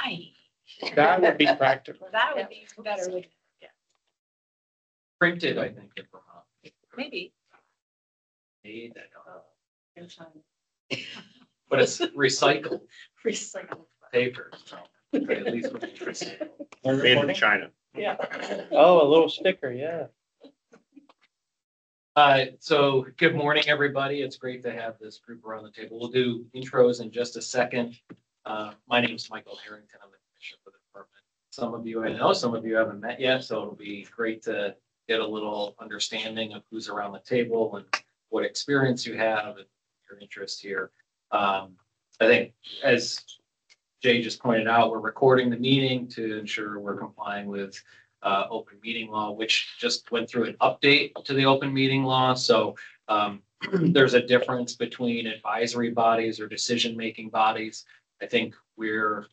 I, That would be practical. that would be better, wouldn't? Printed, I think, in Vermont. maybe. Made, I don't know. But it's recycled Recycle. paper, so at least. with interest. Made in China. Yeah. Oh, a little sticker, yeah. Uh, so good morning, everybody. It's great to have this group around the table. We'll do intros in just a second. Uh, my name is Michael Harrington. I'm the commissioner for the department. Some of you I know, some of you haven't met yet, so it'll be great to get a little understanding of who's around the table and what experience you have and your interest here. Um, I think as Jay just pointed out, we're recording the meeting to ensure we're complying with uh, open meeting law, which just went through an update to the open meeting law. So um, there's a difference between advisory bodies or decision-making bodies. I think we're,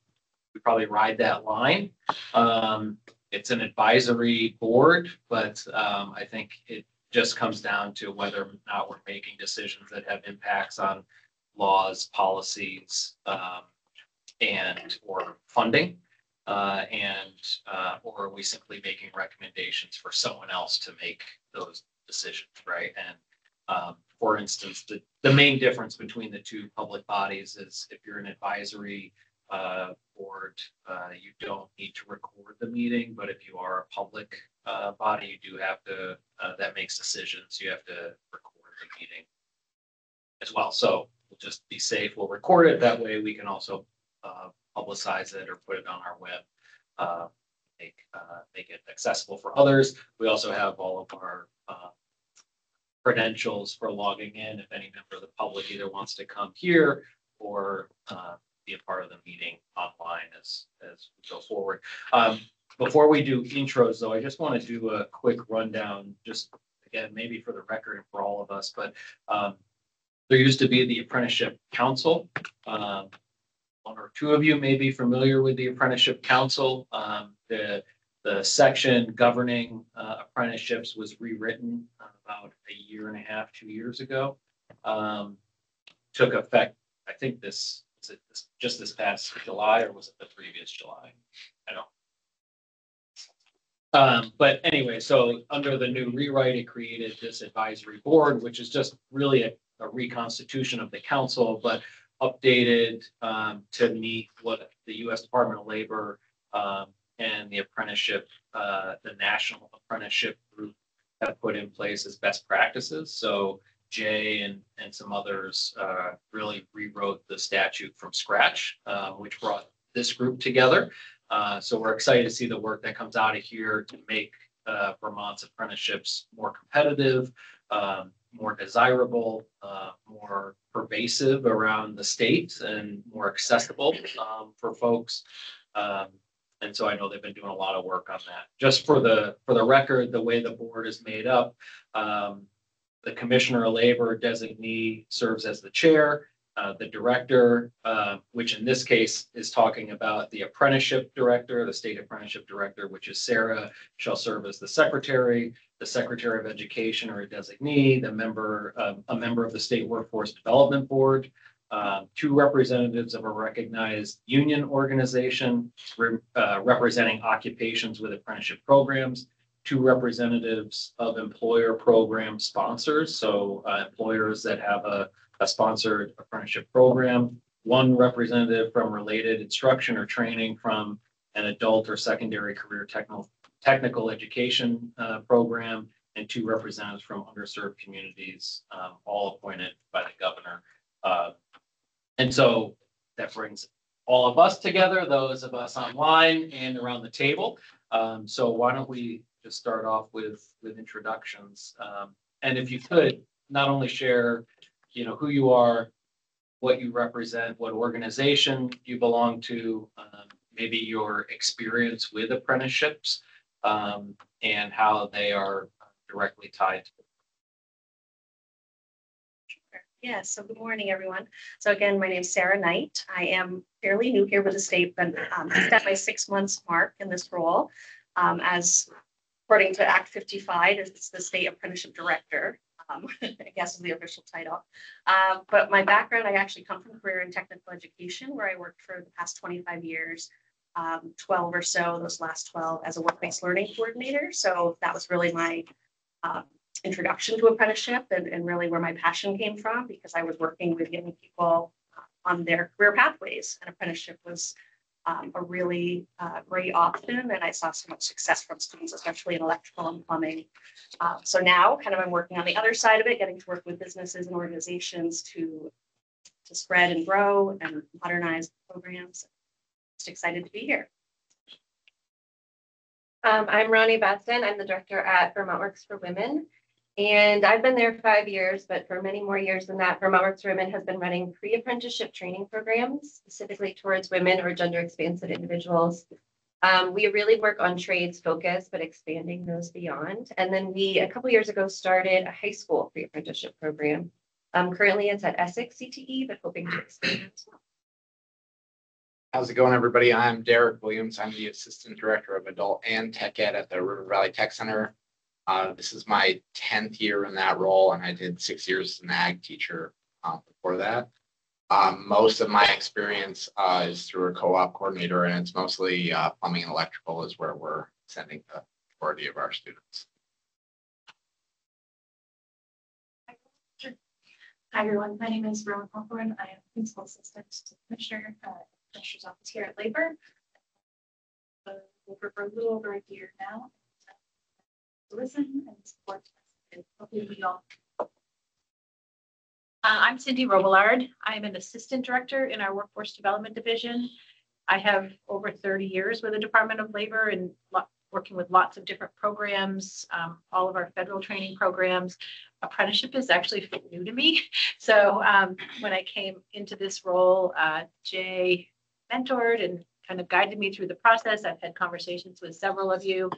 we probably ride that line. Um, it's an advisory board, but um, I think it just comes down to whether or not we're making decisions that have impacts on laws, policies, um, and or funding. Uh, and, uh, or are we simply making recommendations for someone else to make those decisions, right? And, um, for instance, the, the main difference between the two public bodies is if you're an advisory, uh, board, uh, you don't need to record the meeting, but if you are a public, uh, body, you do have to, uh, that makes decisions, you have to record the meeting as well. So we'll just be safe. We'll record it. That way we can also, uh, publicize it or put it on our web. Uh, make, make it accessible for others. We also have all of our, credentials for logging in. If any member of the public either wants to come here or, uh, be a part of the meeting online as, as we go forward. Um, before we do intros though, I just want to do a quick rundown, just again, maybe for the record and for all of us, but, um, there used to be the apprenticeship council. Um, one or two of you may be familiar with the apprenticeship council. Um, the, the section governing, uh, apprenticeships was rewritten about a year and a half, two years ago. Um, took effect, I think this, is it this- just this past July or was it the previous July? I don't. Um, but anyway, so under the new rewrite, it created this advisory board, which is just really a, a reconstitution of the council, but updated um, to meet what the U.S. Department of Labor um, and the apprenticeship, uh, the National Apprenticeship Group have put in place as best practices. So Jay and, and some others uh, really rewrote the statute from scratch, uh, which brought this group together. Uh, So we're excited to see the work that comes out of here to make uh, Vermont's apprenticeships more competitive, um, more desirable, uh, more pervasive around the state and more accessible, um, for folks. Um, and so I know they've been doing a lot of work on that. Just for the, for the record, the way the board is made up, um, the Commissioner of Labor designee serves as the chair. Uh, the director, uh, which in this case is talking about the apprenticeship director, the state apprenticeship director, which is Sarah, shall serve as the secretary the Secretary of Education or a designee, the member, um, a member of the State Workforce Development Board, uh, two representatives of a recognized union organization re- uh, representing occupations with apprenticeship programs, two representatives of employer program sponsors, so uh, employers that have a, a sponsored apprenticeship program, one representative from related instruction or training from an adult or secondary career technical technical education uh, program and two representatives from underserved communities, um, all appointed by the governor. Uh, And so that brings all of us together, those of us online and around the table. Um, So why don't we just start off with, with introductions? Um, And if you could, not only share, you know, who you are, what you represent, what organization you belong to, um, maybe your experience with apprenticeships, um, and how they are directly tied to Yeah, so good morning, everyone. So again, my name is Sarah Knight. I am fairly new here with the state, but um, just at my six months mark in this role. Um, as according to Act fifty-five, it's the state apprenticeship director. Um, I guess is the official title. Uh, but my background, I actually come from career and technical education where I worked for the past twenty-five years um, twelve or so, those last twelve as a work-based learning coordinator. So that was really my um, introduction to apprenticeship and, and really where my passion came from because I was working with young people uh, on their career pathways and apprenticeship was um, a really uh, great option and I saw so much success from students, especially in electrical and plumbing. Uh, so now kind of I'm working on the other side of it, getting to work with businesses and organizations to to spread and grow and modernize programs. Just excited to be here. Um, I'm Ronnie Baston. I'm the director at Vermont Works for Women. And I've been there five years, but for many more years than that, Vermont Works Women has been running pre-apprenticeship training programs specifically towards women or gender expansive individuals. Um, we really work on trades focus, but expanding those beyond. And then we, a couple years ago, started a high school pre-apprenticeship program. Um, currently it's at Essex CTE, but hoping to expand. How's it going, everybody? I'm Derek Williams. I'm the Assistant Director of Adult and Tech Ed at the River Valley Tech Center. Uh, this is my tenth year in that role, and I did six years as an ag teacher uh, before that. Um, most of my experience uh, is through a co-op coordinator, and it's mostly uh, plumbing and electrical is where we're sending the majority of our students. Hi, everyone. My name is Rowan Hawthorne. I am Principal Assistant to the Commissioner, uh, Commissioner's Office here at Labor. Uh, Labor for a little over a year now. Listen and support. and hopefully we all Uh, I'm Cindy Robillard. I'm an assistant director in our Workforce Development Division. I have over thirty years with the Department of Labor and working with lots of different programs, um, all of our federal training programs. Apprenticeship is actually new to me. So, um, when I came into this role, uh, Jay mentored and kind of guided me through the process. I've had conversations with several of you.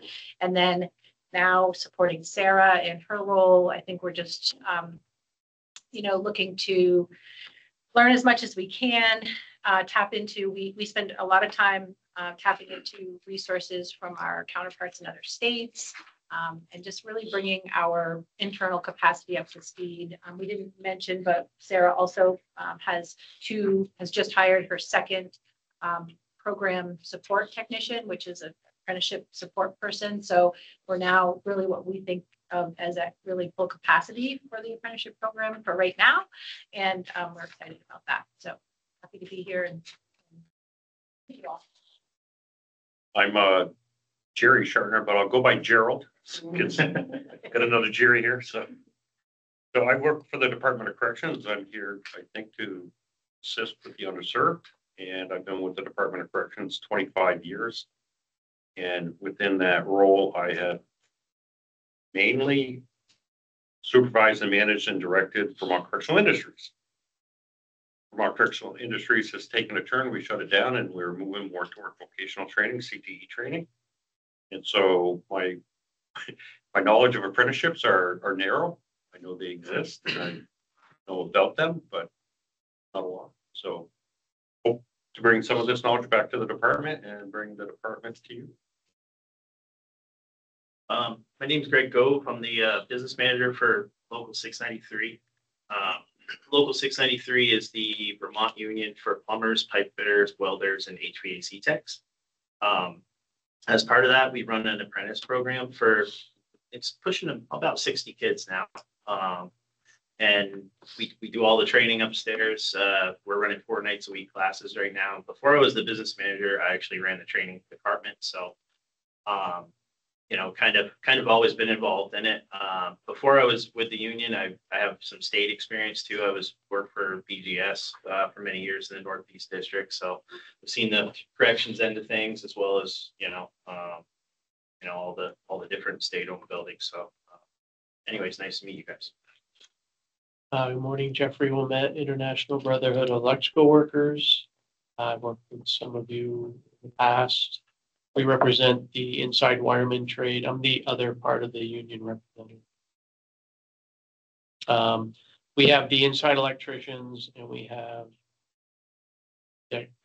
And then now supporting Sarah in her role, I think we're just, um, you know, looking to learn as much as we can, uh, tap into, we, we spend a lot of time, uh, tapping into resources from our counterparts in other states. Um, and just really bringing our internal capacity up to speed. Um, we didn't mention, but Sarah also, um, has two, has just hired her second, um, program support technician, which is a apprenticeship support person. So we're now really what we think of as a really full capacity for the apprenticeship program for right now. And um, we're excited about that. So happy to be here and. and thank you all. I'm uh Jerry Sharner, but I'll go by Gerald. Got another Jerry here, so. So I work for the Department of Corrections. I'm here, I think, to assist with the underserved. And I've been with the Department of Corrections twenty-five years. And within that role, I have mainly supervised and managed and directed Vermont Correctional Industries. Vermont Correctional Industries has taken a turn. We shut it down and we're moving more toward vocational training, CTE training. And so my, my knowledge of apprenticeships are, are narrow. I know they exist and I know about them, but not a lot. So to bring some of this knowledge back to the department and bring the departments to you. Um, my is Greg Gove. I'm the uh, business manager for Local six ninety-three. Um, Local six ninety-three is the Vermont Union for plumbers, pipe fitters, welders, and HVAC techs. Um, as part of that, we run an apprentice program for, it's pushing about sixty kids now. Um, and we, we do all the training upstairs. Uh, we're running four nights a week classes right now. Before I was the business manager, I actually ran the training department, so. Um, you know, kind of, kind of always been involved in it. Um, before I was with the union, I, I have some state experience too. I was worked for BGS, uh, for many years in the Northeast District, so I've seen the corrections end of things as well as, you know, um, you know, all the, all the different state-owned buildings, so. uh, Anyways, nice to meet you guys. Uh, good morning, Jeffrey Wilmette, International Brotherhood of Electrical Workers. I've worked with some of you in the past. We represent the inside wireman trade. I'm the other part of the union representative. Um, we have the inside electricians and we have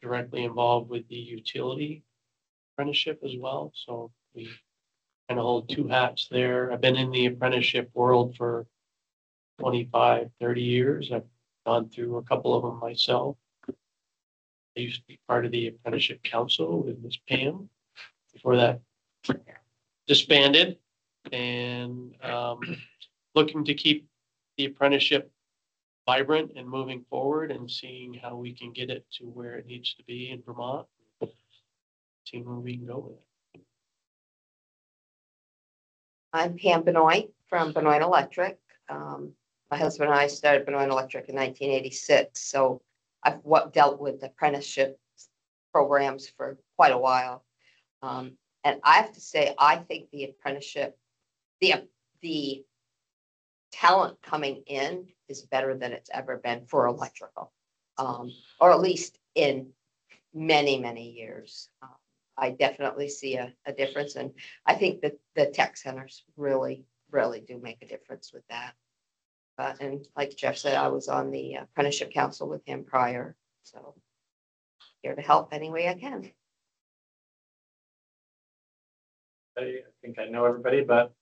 directly involved with the utility apprenticeship as well, so we kind of hold two hats there. I've been in the apprenticeship world for 25, 30 years. I've gone through a couple of them myself. I used to be part of the apprenticeship council with Ms. Pam before that disbanded and um, looking to keep the apprenticeship vibrant and moving forward and seeing how we can get it to where it needs to be in Vermont. Seeing where we can go with it. I'm Pam Benoit from Benoit Electric. Um, my husband and I started Benoit Electric in nineteen eighty-six, so I've dealt with apprenticeship programs for quite a while. Um, and I have to say, I think the apprenticeship, the, the talent coming in is better than it's ever been for electrical. Um, or at least in many, many years. Um, I definitely see a, a difference and I think that the tech centers really, really do make a difference with that. Uh, and like Jeff said, I was on the apprenticeship council with him prior, so here to help any way I can. I think I know everybody, but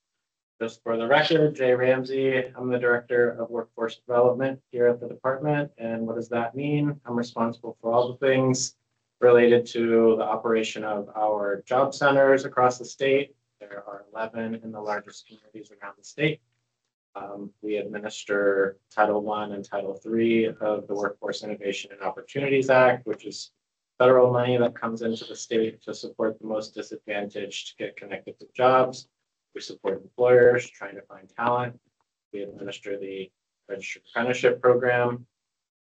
just for the record, Jay Ramsey, I'm the Director of Workforce Development here at the department. And what does that mean? I'm responsible for all the things related to the operation of our job centers across the state. There are eleven in the largest communities around the state. Um, we administer Title I and Title III of the Workforce Innovation and Opportunities Act, which is federal money that comes into the state to support the most disadvantaged to get connected to jobs. We support employers trying to find talent. We administer the registered apprenticeship program.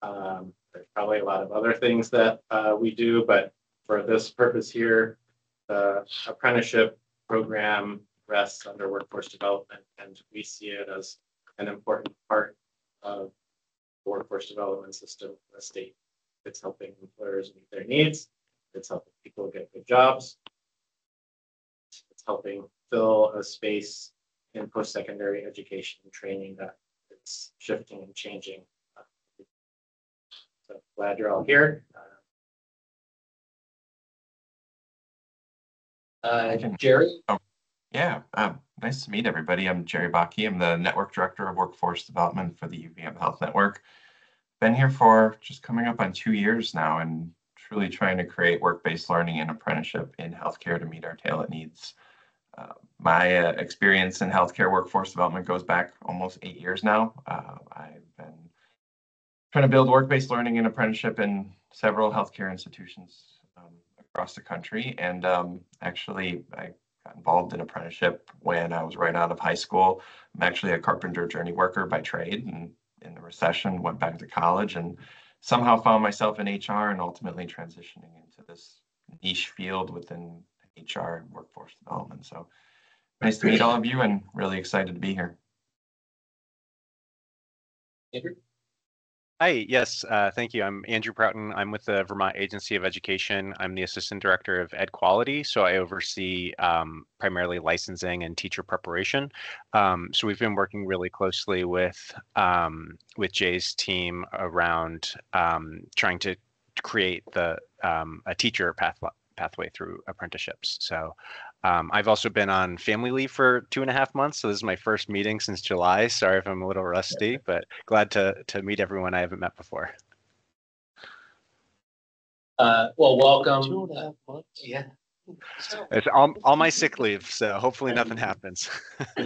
Um, there's probably a lot of other things that uh, we do, but for this purpose here, the apprenticeship program rests under workforce development, and we see it as an important part of the workforce development system in the state. It's helping employers meet their needs. It's helping people get good jobs. It's helping fill a space in post-secondary education and training that it's shifting and changing. So glad you're all here. Uh, Jerry? Yeah, um, nice to meet everybody. I'm Jerry Baki. I'm the Network Director of Workforce Development for the UVM Health Network. Been here for just coming up on two years now and truly trying to create work-based learning and apprenticeship in healthcare to meet our talent needs. Uh, my uh, experience in healthcare workforce development goes back almost eight years now. Uh, I've been trying to build work-based learning and apprenticeship in several healthcare institutions um, across the country. And um, actually, I got involved in apprenticeship when I was right out of high school. I'm actually a carpenter journey worker by trade and in the recession went back to college and somehow found myself in HR and ultimately transitioning into this niche field within HR and workforce development. So nice to meet all of you and really excited to be here. Andrew? Hi, yes, uh, thank you. I'm Andrew Proughton. I'm with the Vermont Agency of Education. I'm the Assistant Director of Ed Quality, so I oversee um, primarily licensing and teacher preparation. Um, so we've been working really closely with um, with Jay's team around um, trying to create the um, a teacher path pathway through apprenticeships. So um, I've also been on family leave for two and a half months, so this is my first meeting since July. Sorry if I'm a little rusty, but glad to to meet everyone I haven't met before. Uh, well, welcome. Two and a half months. Yeah. It's all, all my sick leave, so hopefully nothing happens.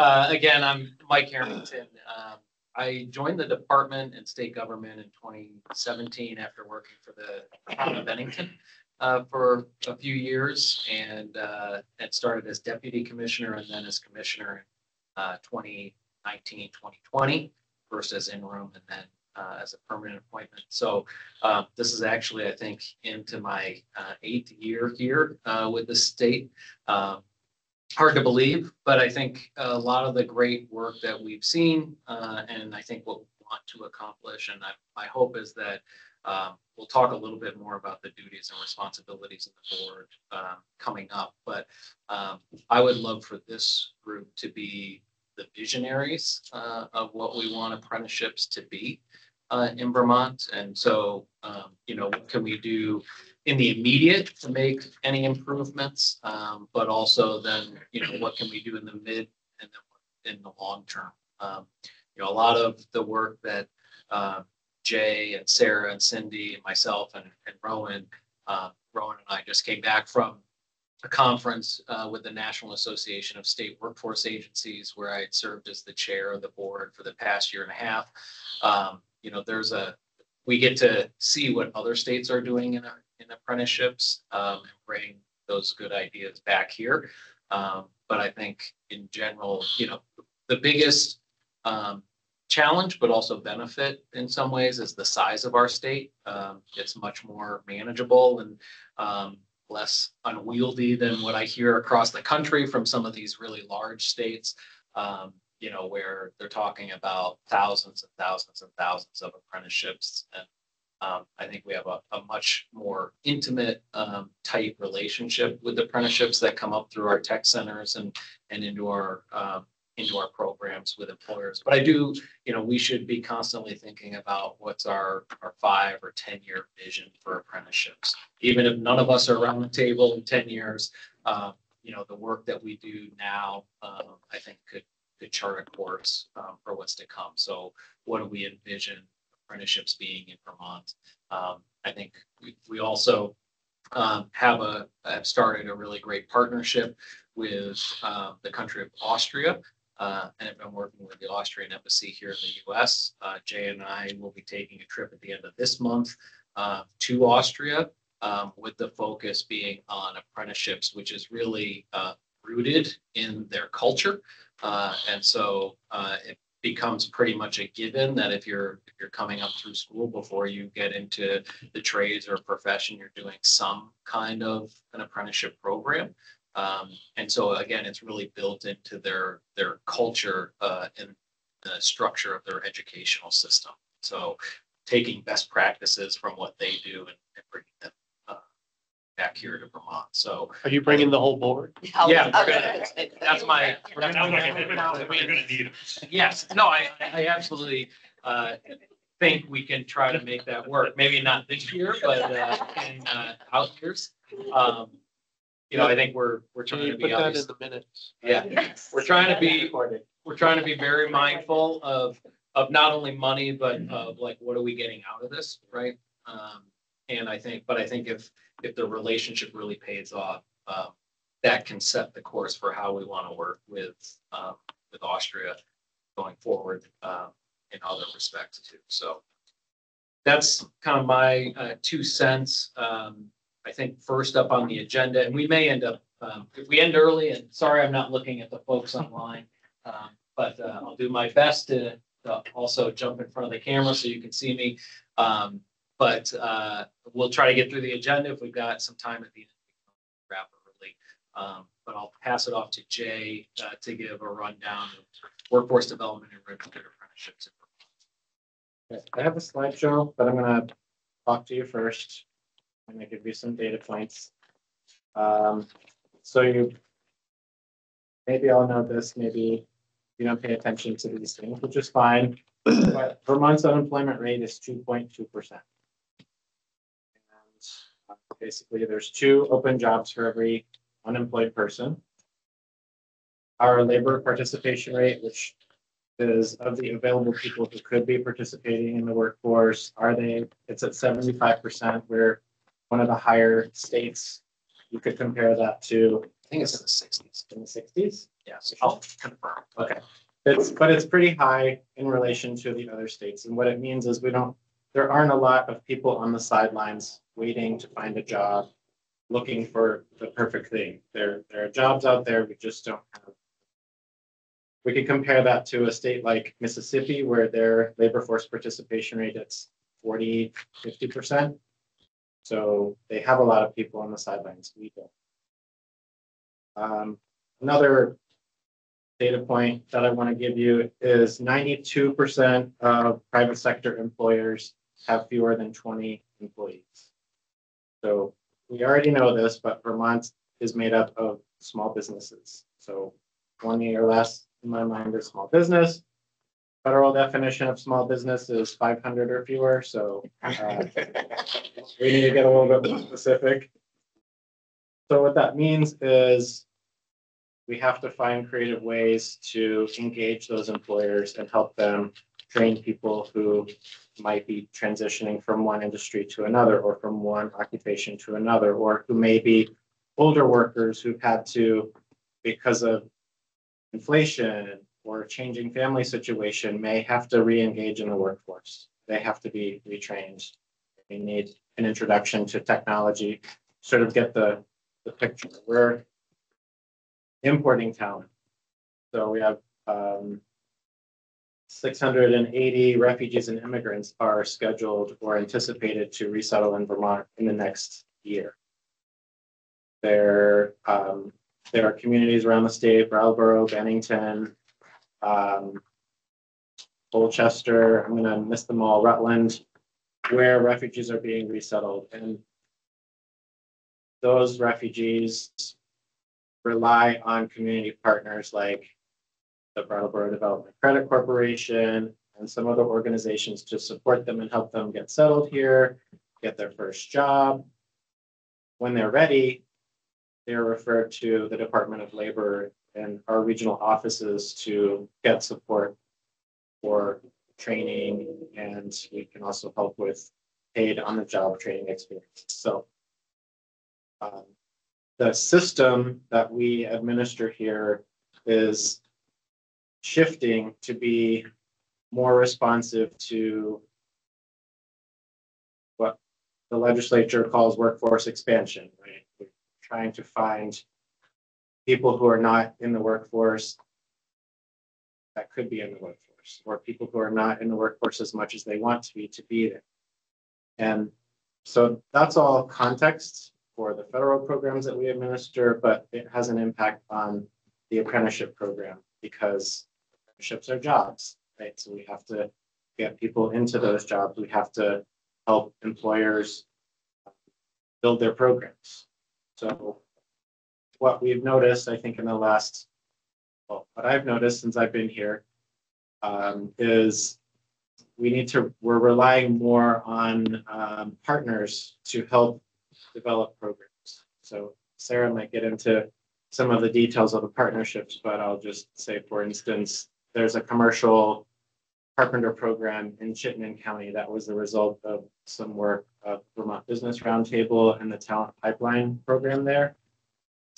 Uh, again, I'm Mike Harrington. Um, I joined the department and state government in twenty seventeen after working for the town of Bennington uh, for a few years and uh, had started as deputy commissioner and then as commissioner in uh, 2019, 2020, first as interim and then uh, as a permanent appointment. So uh, this is actually, I think, into my uh, eighth year here uh, with the state. Um, hard to believe, but I think a lot of the great work that we've seen, uh, and I think what we want to accomplish, and I, my hope is that um, we'll talk a little bit more about the duties and responsibilities of the board um, coming up, but um, I would love for this group to be the visionaries uh, of what we want apprenticeships to be uh, in Vermont. And so, um, you know, what can we do in the immediate to make any improvements? Um, but also then, you know, what can we do in the mid and then in the long term? Um, you know, a lot of the work that uh, Jay and Sarah and Cindy and myself and, and Rowan. Uh, Rowan and I just came back from a conference uh, with the National Association of State Workforce Agencies where I had served as the chair of the board for the past year and a half. Um, you know, there's a, we get to see what other states are doing in, in apprenticeships um, and bring those good ideas back here. Um, but I think in general, you know, the biggest um, challenge, but also benefit in some ways is the size of our state. Um, it's much more manageable and um, less unwieldy than what I hear across the country from some of these really large states. Um, you know, where they're talking about thousands and thousands and thousands of apprenticeships. And um, I think we have a, a much more intimate, um, tight relationship with apprenticeships that come up through our tech centers and, and into our, um, into our programs with employers. But I do, you know, we should be constantly thinking about what's our, our five or 10 year vision for apprenticeships. Even if none of us are around the table in 10 years, uh, you know, the work that we do now, um, I think could, could chart a course, um, for what's to come. So what do we envision apprenticeships being in Vermont? Um, I think we, we also, um, have a, have started a really great partnership with, uh, the country of Austria. Uh, and have been working with the Austrian embassy here in the US. Uh, Jay and I will be taking a trip at the end of this month, uh, to Austria. Um, with the focus being on apprenticeships, which is really, uh, rooted in their culture. Uh, and so, uh, it becomes pretty much a given that if you're, if you're coming up through school before you get into the trades or profession, you're doing some kind of an apprenticeship program. Um, and so again, it's really built into their, their culture, uh, and the structure of their educational system. So taking best practices from what they do and, and bringing them, uh, back here to Vermont. So, Are you bringing the whole board? yeah, we're gonna- that's my. We're gonna we're gonna need it. Yes, no, I, I absolutely, uh, think we can try to make that work. Maybe not this year, but, uh, in, uh, out years. Um, you know, I think we're, we're Can trying you to put be that in obvious. the minutes? Yeah, Yes. we're trying to be, we're trying to be very mindful of, of not only money, but of like, what are we getting out of this, right? Um, and I think, but I think if, if the relationship really pays off, um, that can set the course for how we want to work with, um, with Austria going forward, um, in other respects too. So that's kind of my, uh, two cents. Um, I think first up on the agenda, and we may end up, um, if we end early, and sorry, I'm not looking at the folks online. Um, but, uh, I'll do my best to, to also jump in front of the camera so you can see me. Um, but, uh, we'll try to get through the agenda if we've got some time at the end. Wrap early. Um, but I'll pass it off to Jay, uh, to give a rundown of workforce development and registered apprenticeships. I have a slideshow, but I'm gonna talk to you first. I'm gonna give you some data points. Um, so you. Maybe all know this, maybe you don't pay attention to these things, which is fine, but Vermont's unemployment rate is two point two percent. And uh, basically, there's two open jobs for every unemployed person. Our labor participation rate, which is of the available people who could be participating in the workforce, are they, it's at seventy-five percent, we're one of the higher states. You could compare that to I think it's in the sixties. in the sixties. Yes, I'll confirm. Okay, it's, but it's pretty high in relation to the other states, and what it means is we don't, there aren't a lot of people on the sidelines waiting to find a job. Looking for the perfect thing, there, there are jobs out there, we just don't have. We could compare that to a state like Mississippi, where their labor force participation rate is 40, 50 percent. So they have a lot of people on the sidelines, we don't. Um, another data point that I want to give you is ninety-two percent of private sector employers have fewer than twenty employees. So we already know this, but Vermont is made up of small businesses. So twenty or less, in my mind, is small business. Federal definition of small business is five hundred or fewer, so uh, we need to get a little bit more specific. So what that means is we have to find creative ways to engage those employers and help them train people who might be transitioning from one industry to another or from one occupation to another, or who may be older workers who've had to, because of inflation or changing family situation, may have to re-engage in the workforce. They have to be retrained. They need an introduction to technology, sort of get the, the picture. We're importing talent. So we have um, 680 refugees and immigrants are scheduled or anticipated to resettle in Vermont in the next year. There, um, there are communities around the state, Brattleboro, Bennington, um, Colchester, I'm gonna miss them all, Rutland, where refugees are being resettled and those refugees rely on community partners like the Brattleboro Development Credit Corporation and some other organizations to support them and help them get settled here, get their first job. When they're ready, they're referred to the Department of Labor and our regional offices to get support for training and we can also help with paid on the job training experience. So um, the system that we administer here is shifting to be more responsive to what the legislature calls workforce expansion, right? We're trying to find people who are not in the workforce that could be in the workforce, or people who are not in the workforce as much as they want to be to be there. And so that's all context for the federal programs that we administer, but it has an impact on the apprenticeship program because apprenticeships are jobs, right? So we have to get people into those jobs. We have to help employers build their programs. So what we've noticed, I think in the last, well, what I've noticed since I've been here um, is we need to, we're relying more on um, partners to help develop programs. So Sarah might get into some of the details of the partnerships, but I'll just say, for instance, there's a commercial carpenter program in Chittenden County that was the result of some work of Vermont Business Roundtable and the Talent Pipeline program there.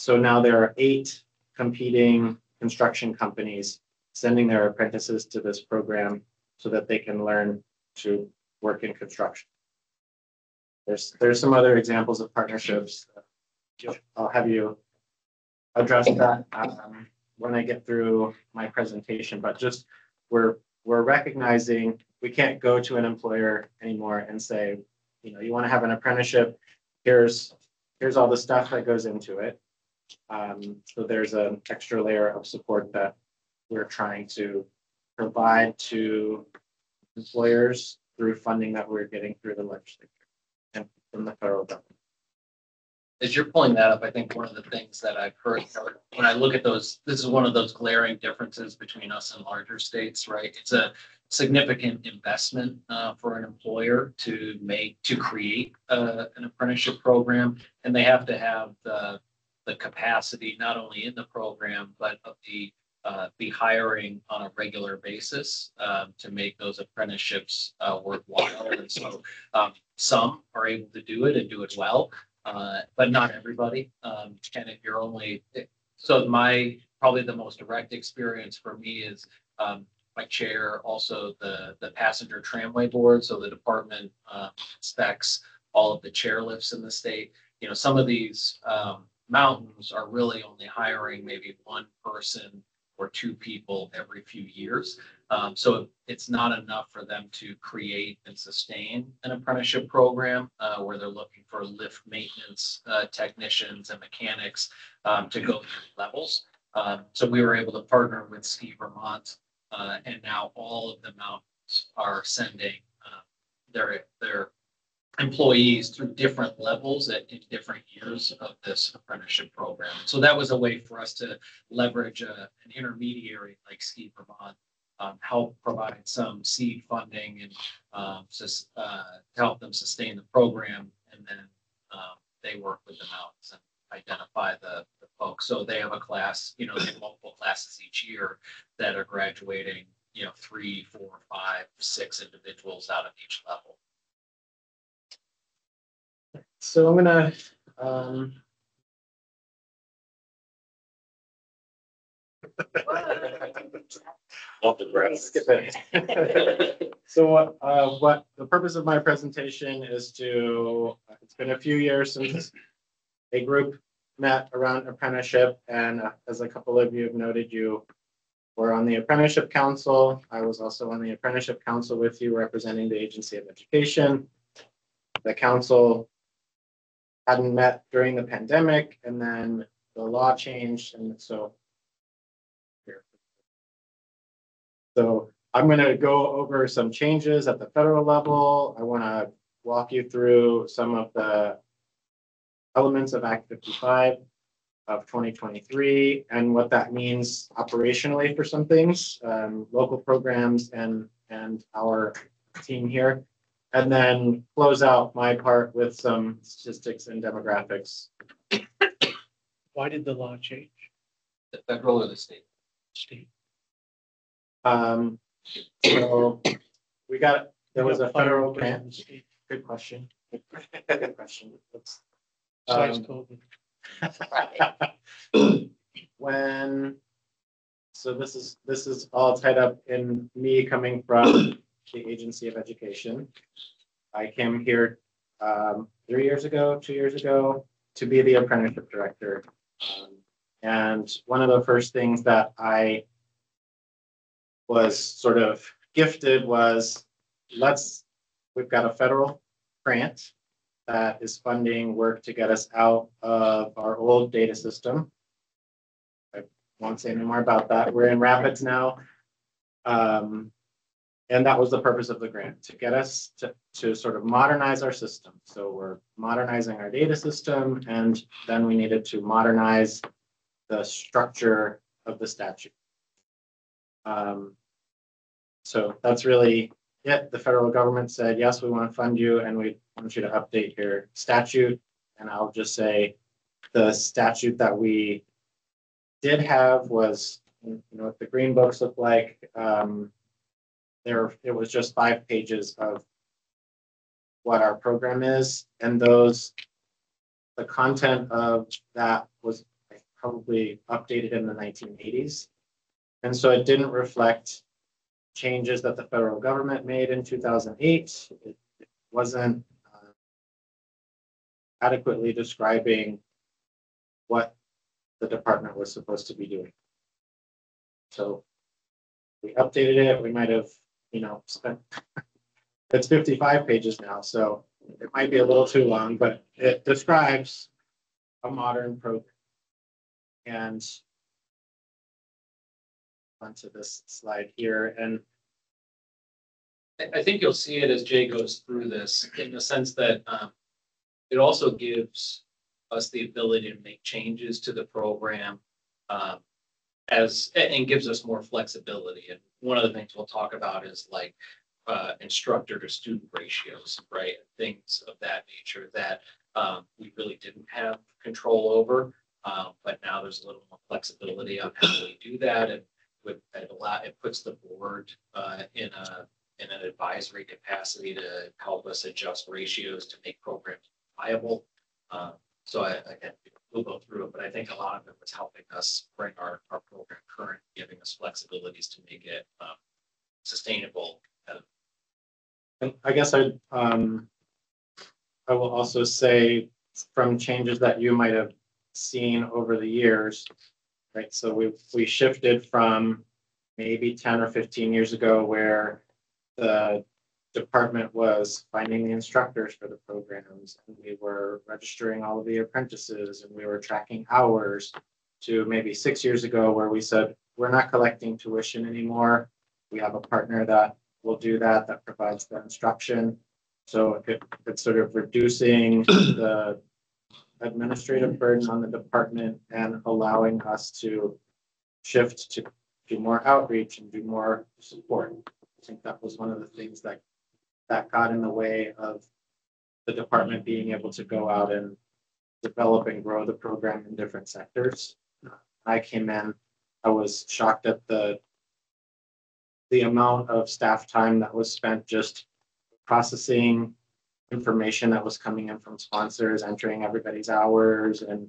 So now there are eight competing construction companies sending their apprentices to this program so that they can learn to work in construction. There's, there's some other examples of partnerships. I'll have you address that um, when I get through my presentation, but just we're, we're recognizing we can't go to an employer anymore and say, you know, you want to have an apprenticeship, here's, here's all the stuff that goes into it. Um, so there's an extra layer of support that we're trying to provide to employers through funding that we're getting through the legislature and from the federal government. As you're pulling that up, I think one of the things that I've heard, when I look at those, this is one of those glaring differences between us and larger states, right? It's a significant investment uh, for an employer to make, to create uh, an apprenticeship program. And they have to have the, the capacity, not only in the program, but of the uh, be hiring on a regular basis um, to make those apprenticeships uh, worthwhile. And so um, some are able to do it and do it well, uh, but not everybody. Um, and if you're only, so my, probably the most direct experience for me is um, my chair, also the, the passenger tramway board. So the department uh, inspects all of the chairlifts in the state. You know, some of these um, mountains are really only hiring maybe one person or two people every few years. Um, so it's not enough for them to create and sustain an apprenticeship program uh, where they're looking for lift maintenance uh, technicians and mechanics um, to go through levels. Um, so we were able to partner with Ski Vermont, uh, and now all of the mountains are sending uh, their their employees through different levels at in different years of this apprenticeship program. So that was a way for us to leverage a, an intermediary like Ski Vermont, um, help provide some seed funding and um, sus, uh, to help them sustain the program. And then um, they work with the mountains and identify the, the folks. So they have a class, you know, they have multiple classes each year that are graduating you know, three, four, five, six individuals out of each level. So I'm gonna, um. Off the grass. Skip it. So what, uh, what, the purpose of my presentation is to, it's been a few years since a group met around apprenticeship, and uh, as a couple of you have noted, you were on the apprenticeship council. I was also on the apprenticeship council with you, representing the Agency of Education. The council hadn't met during the pandemic, and then the law changed, and so here. So I'm gonna go over some changes at the federal level. I wanna walk you through some of the elements of Act fifty-five of twenty twenty-three and what that means operationally for some things, um, local programs and, and our team here. And then close out my part with some statistics and demographics. Why did the law change? The federal or the state? State. Um, so we got, there was a federal grant. Good question. Good question. Let's- Besides Um, COVID. When, so this is, this is all tied up in me coming from the Agency of Education. I came here um, three years ago, two years ago, to be the apprenticeship director. Um, And one of the first things that I was sort of gifted was, let's, we've got a federal grant that is funding work to get us out of our old data system. I won't say any more about that. We're in Rapids now. Um, and that was the purpose of the grant, to get us to, to sort of modernize our system. So we're modernizing our data system and then we needed to modernize the structure of the statute. Um, so that's really it. The federal government said, yes, we want to fund you and we want you to update your statute. And I'll just say, the statute that we did have was, you know, what the green books look like. Um, there, it was just five pages of what our program is, and those, the content of that was probably updated in the nineteen eighties. And so it didn't reflect changes that the federal government made in two thousand eight. It it wasn't uh, adequately describing what the department was supposed to be doing. So we updated it, we might have, you know, it's fifty-five pages now, so it might be a little too long, but it describes a modern program. And onto this slide here, and I, I think you'll see it as Jay goes through this, in the sense that, um, it also gives us the ability to make changes to the program, um, as, and gives us more flexibility. And one of the things we'll talk about is like, uh, instructor to student ratios, right? Things of that nature that, um, we really didn't have control over. Um, but now there's a little more flexibility on how we do that and with, it allow, it puts the board, uh, in a, in an advisory capacity to help us adjust ratios to make programs viable. Um, so I, again, we'll go through it, but I think a lot of it was helping us bring our, our program current, giving us flexibilities to make it, um, sustainable. And I guess I, um, I will also say from changes that you might have seen over the years, right? So we, we shifted from maybe ten or fifteen years ago where the department was finding the instructors for the programs and we were registering all of the apprentices and we were tracking hours to maybe six years ago where we said, we're not collecting tuition anymore. We have a partner that will do that, that provides the instruction. So it, it's sort of reducing the administrative burden on the department and allowing us to shift to do more outreach and do more support. I think that was one of the things that, that got in the way of the department being able to go out and develop and grow the program in different sectors. I came in, I was shocked at the the amount of staff time that was spent just processing information that was coming in from sponsors, entering everybody's hours and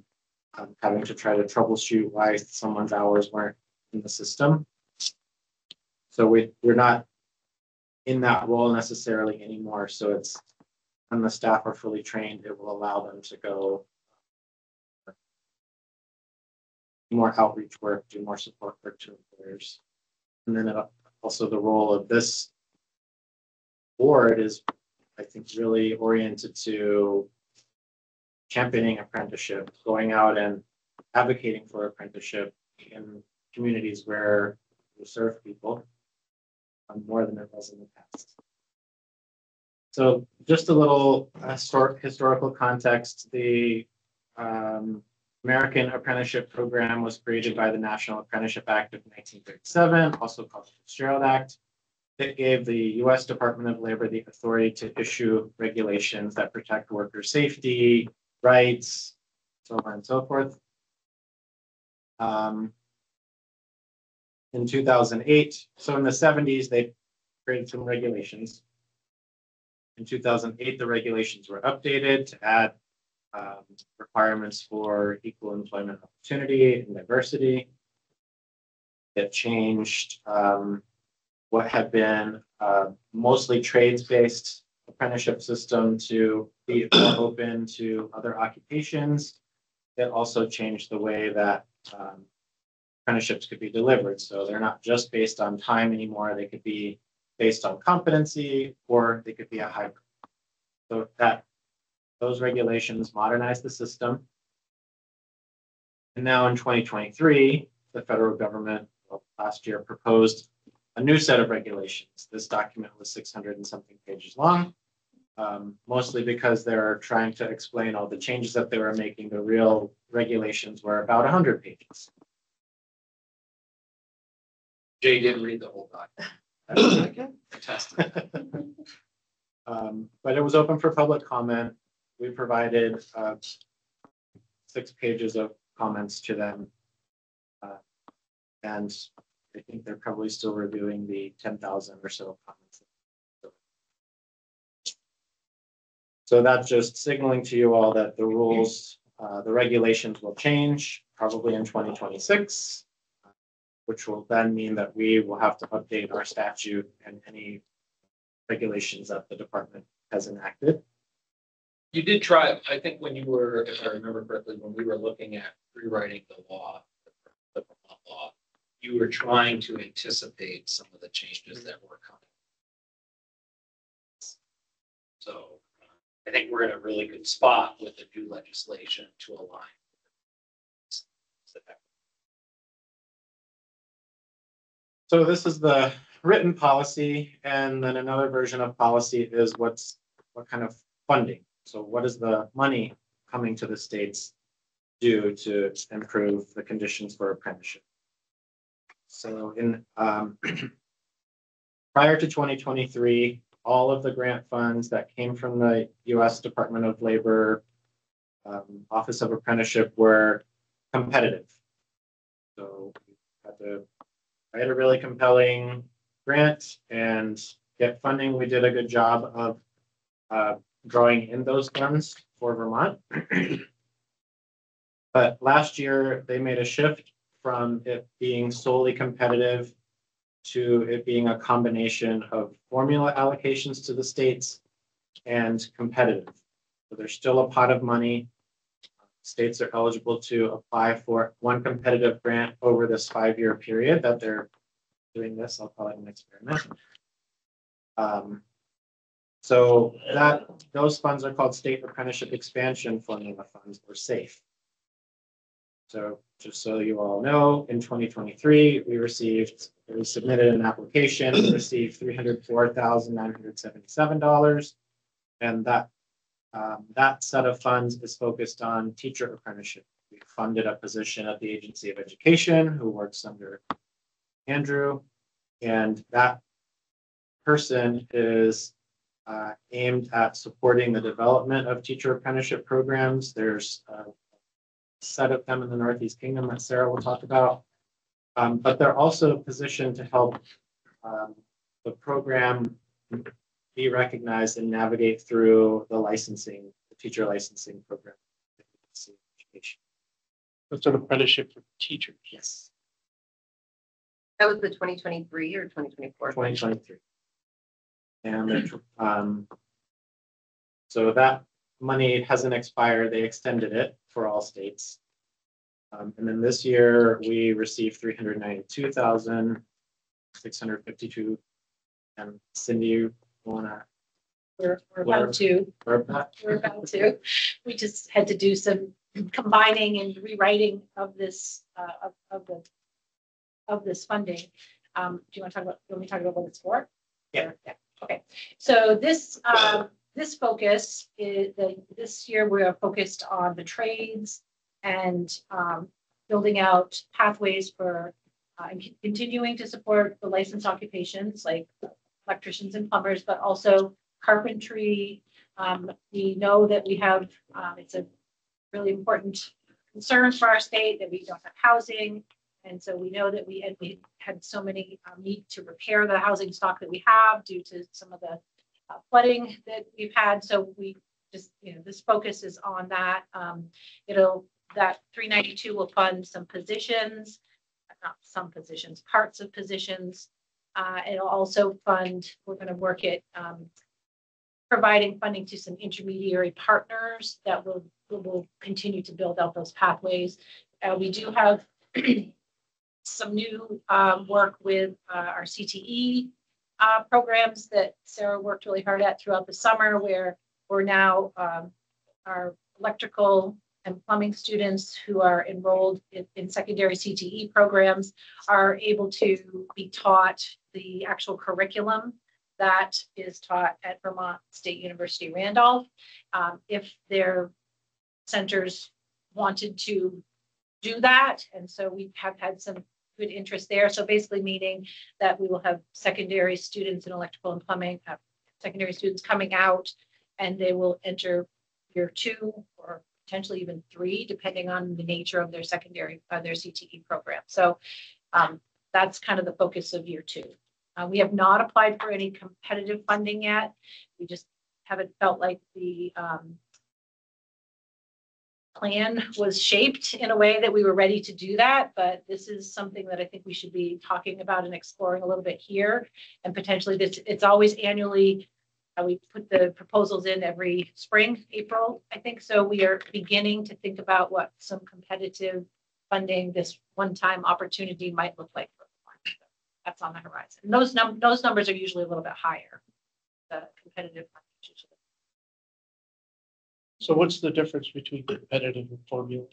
um, having to try to troubleshoot why someone's hours weren't in the system. So we, we're not in that role necessarily anymore, so it's when the staff are fully trained, it will allow them to go more outreach work, do more support work to employers. And then also the role of this board is, I think, really oriented to championing apprenticeship, going out and advocating for apprenticeship in communities where we serve people more than it was in the past. So just a little historic, historical context, the um, American Apprenticeship Program was created by the National Apprenticeship Act of nineteen thirty-seven, also called the Fitzgerald Act. It gave the US Department of Labor the authority to issue regulations that protect worker safety, rights, so on and so forth. Um, in two thousand eight, so in the seventies, they created some regulations. In two thousand eight, the regulations were updated to add um, requirements for equal employment opportunity and diversity. It changed um, what had been mostly trades-based apprenticeship system to be open to other occupations. It also changed the way that um, apprenticeships could be delivered. So they're not just based on time anymore. They could be based on competency or they could be a hybrid. So that those regulations modernize the system. And now in twenty twenty-three, the federal government well, last year proposed a new set of regulations. This document was six hundred and something pages long. Um, mostly because they're trying to explain all the changes that they were making. The real regulations were about hundred pages. Jay didn't read the whole document. Um, but it was open for public comment. We provided, uh, six pages of comments to them. Uh, And I think they're probably still reviewing the ten thousand or so comments. So that's just signaling to you all that the rules, uh, the regulations will change probably in twenty twenty-six. Which will then mean that we will have to update our statute and any regulations that the department has enacted. You did try, I think when you were, if I remember correctly, when we were looking at rewriting the law, the Vermont law, you were trying to anticipate some of the changes that were coming. So I think we're in a really good spot with the new legislation to align. So this is the written policy, and then another version of policy is what's, what kind of funding? So what is the money coming to the states do to improve the conditions for apprenticeship? So in, um, prior to twenty twenty-three, all of the grant funds that came from the US Department of Labor um, Office of Apprenticeship were competitive. So we had to write a really compelling grant and get funding. We did a good job of uh, drawing in those funds for Vermont. But last year, they made a shift from it being solely competitive to it being a combination of formula allocations to the states and competitive. So there's still a pot of money. States are eligible to apply for one competitive grant over this five-year period that they're doing this. I'll call it an experiment. Um, so that, those funds are called State Apprenticeship Expansion Formula Funds, or SAFE. So just so you all know, in twenty twenty-three, we received, we submitted an application, received three hundred four thousand nine hundred seventy-seven dollars. And that, um, that set of funds is focused on teacher apprenticeship. We funded a position at the Agency of Education who works under Andrew. And that person is uh, aimed at supporting the development of teacher apprenticeship programs. There's a set of them in the Northeast Kingdom that Sarah will talk about. Um, but they're also positioned to help um, the program be recognized and navigate through the licensing, the teacher licensing program. It's an apprenticeship for teachers. Yes, That was the twenty twenty-three or twenty twenty-four? twenty twenty-three. And, um, so that money hasn't expired. They extended it for all states. Um, and then this year, we received three hundred ninety-two thousand, six hundred fifty-two. And Cindy, you wanna, We're, we're about to, or that? we're about to. We just had to do some combining and rewriting of this, uh, of, of the, of this funding. Um, do you want to talk about, you want me to talk about what it's for? Yeah. Yeah, okay. So this, um, this focus is, the, this year we're focused on the trades and, um, building out pathways for, uh, and continuing to support the licensed occupations like electricians and plumbers, but also carpentry. Um, we know that we have, um, it's a really important concern for our state that we don't have housing. And so we know that we, and we had so many um, need to repair the housing stock that we have due to some of the uh, flooding that we've had. So we just, you know, this focus is on that. Um, it'll, that three ninety-two will fund some positions, not some positions, parts of positions. Uh, it'll also fund, we're gonna work at, um, providing funding to some intermediary partners that will, will continue to build out those pathways. Uh, we do have some new, um, work with, uh, our CTE, uh, programs that Sarah worked really hard at throughout the summer, where we're now, um, our electrical and plumbing students who are enrolled in, in secondary CTE programs are able to be taught the actual curriculum that is taught at Vermont State University Randolph. Um, if their centers wanted to do that, and so we have had some good interest there. So basically meaning that we will have secondary students in electrical and plumbing, uh, secondary students coming out, and they will enter year two or potentially even three, depending on the nature of their secondary, uh, their CTE program. So um, that's kind of the focus of year two. Uh, we have not applied for any competitive funding yet. We just haven't felt like the um, plan was shaped in a way that we were ready to do that, but this is something that I think we should be talking about and exploring a little bit here. And potentially this, it's always annually, uh, we put the proposals in every spring, April, I think. So we are beginning to think about what some competitive funding, this one-time opportunity might look like. For Vermont. So That's on the horizon. And those num, those numbers are usually a little bit higher. The competitive. funding usually So what's the difference between competitive and formula?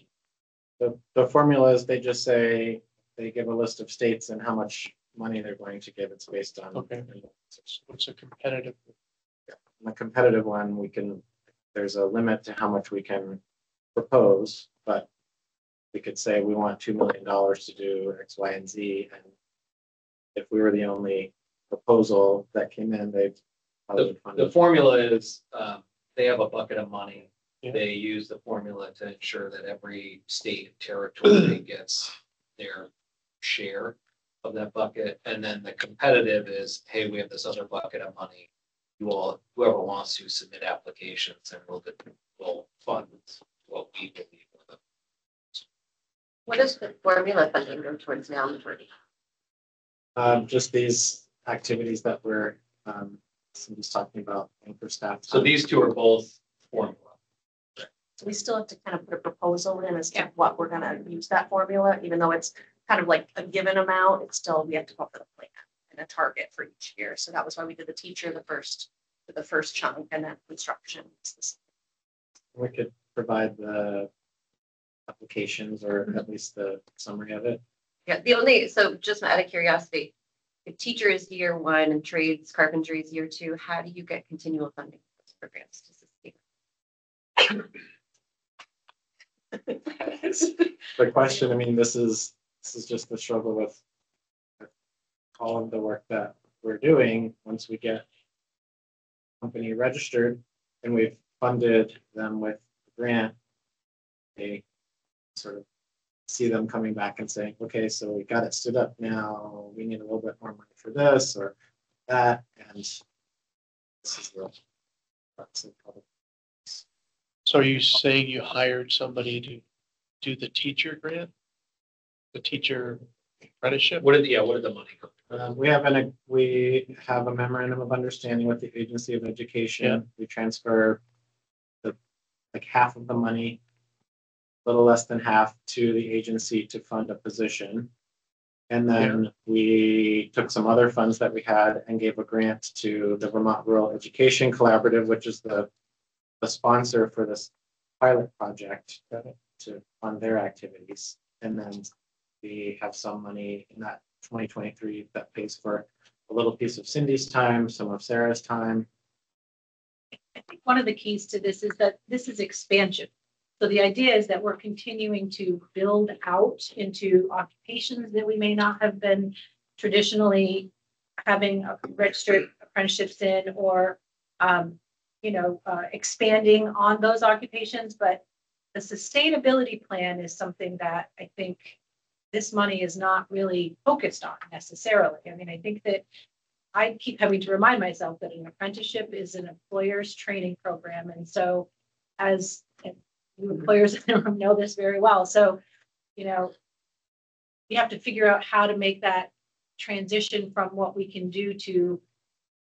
The, the formula is they just say, they give a list of states and how much money they're going to give. It's based on. Okay. What's a competitive? In the competitive one, we can, there's a limit to how much we can propose, but we could say we want two million dollars to do X, Y, and Z, and if we were the only proposal that came in, they probably The, would fund the it. formula is, um, they have a bucket of money. Yeah. They use the formula to ensure that every state and territory gets their share of that bucket. And then the competitive is, hey, we have this other bucket of money. You all, whoever wants to submit applications and we'll, we'll fund what we believe. are the What does the formula funding go towards now, Marty? Um, just these activities that we're, um, Cindy's talking about, anchor staff. So these two are both formula. So we still have to kind of put a proposal in as to Yeah. what we're gonna use that formula, even though it's kind of like a given amount, it's still, we have to come up with a plan and a target for each year. So that was why we did the teacher the first, the first chunk and then construction. is the second. We could provide the applications or at least the summary of it. Yeah, the only, so just out of curiosity, if teacher is year one and trades carpentry is year two, how do you get continual funding for those programs to sustain? The question, I mean, this is, this is just the struggle with all of the work that we're doing, once we get company registered and we've funded them with a grant, they sort of see them coming back and saying, okay, so we got it stood up now, we need a little bit more money for this or that, and this is the that's the public. So are you saying you hired somebody to do the teacher grant? The teacher apprenticeship? What did, yeah, what did the money go? Um, we have an, we have a memorandum of understanding with the Agency of Yeah. Education. We transfer the, like half of the money, a little less than half to the agency to fund a position. And then we took some other funds that we had and gave a grant to the Vermont Rural Education Collaborative, which is the, the sponsor for this pilot project to fund their activities. And then we have some money in that twenty twenty-three that pays for a little piece of Cindy's time, some of Sarah's time. I think one of the keys to this is that this is expansion. So the idea is that we're continuing to build out into occupations that we may not have been traditionally having registered apprenticeships in or, um, you know, uh, expanding on those occupations, but the sustainability plan is something that I think this money is not really focused on necessarily. I mean, I think that I keep having to remind myself that an apprenticeship is an employer's training program. And so as employers know this very well. So, you know, we have to figure out how to make that transition from what we can do to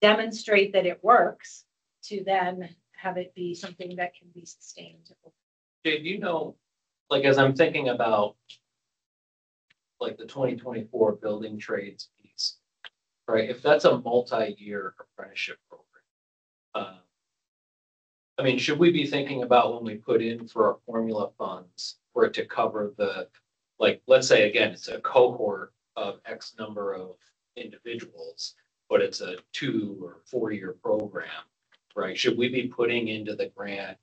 demonstrate that it works to then have it be something that can be sustained. Jay, do you know, like, as I'm thinking about like the twenty twenty-four building trades piece, right? If that's a multi-year apprenticeship program. uh, I mean, should we be thinking about when we put in for our formula funds for it to cover the, like, let's say again, it's a cohort of X number of individuals, but it's a two or four-year program, right? Should we be putting into the grant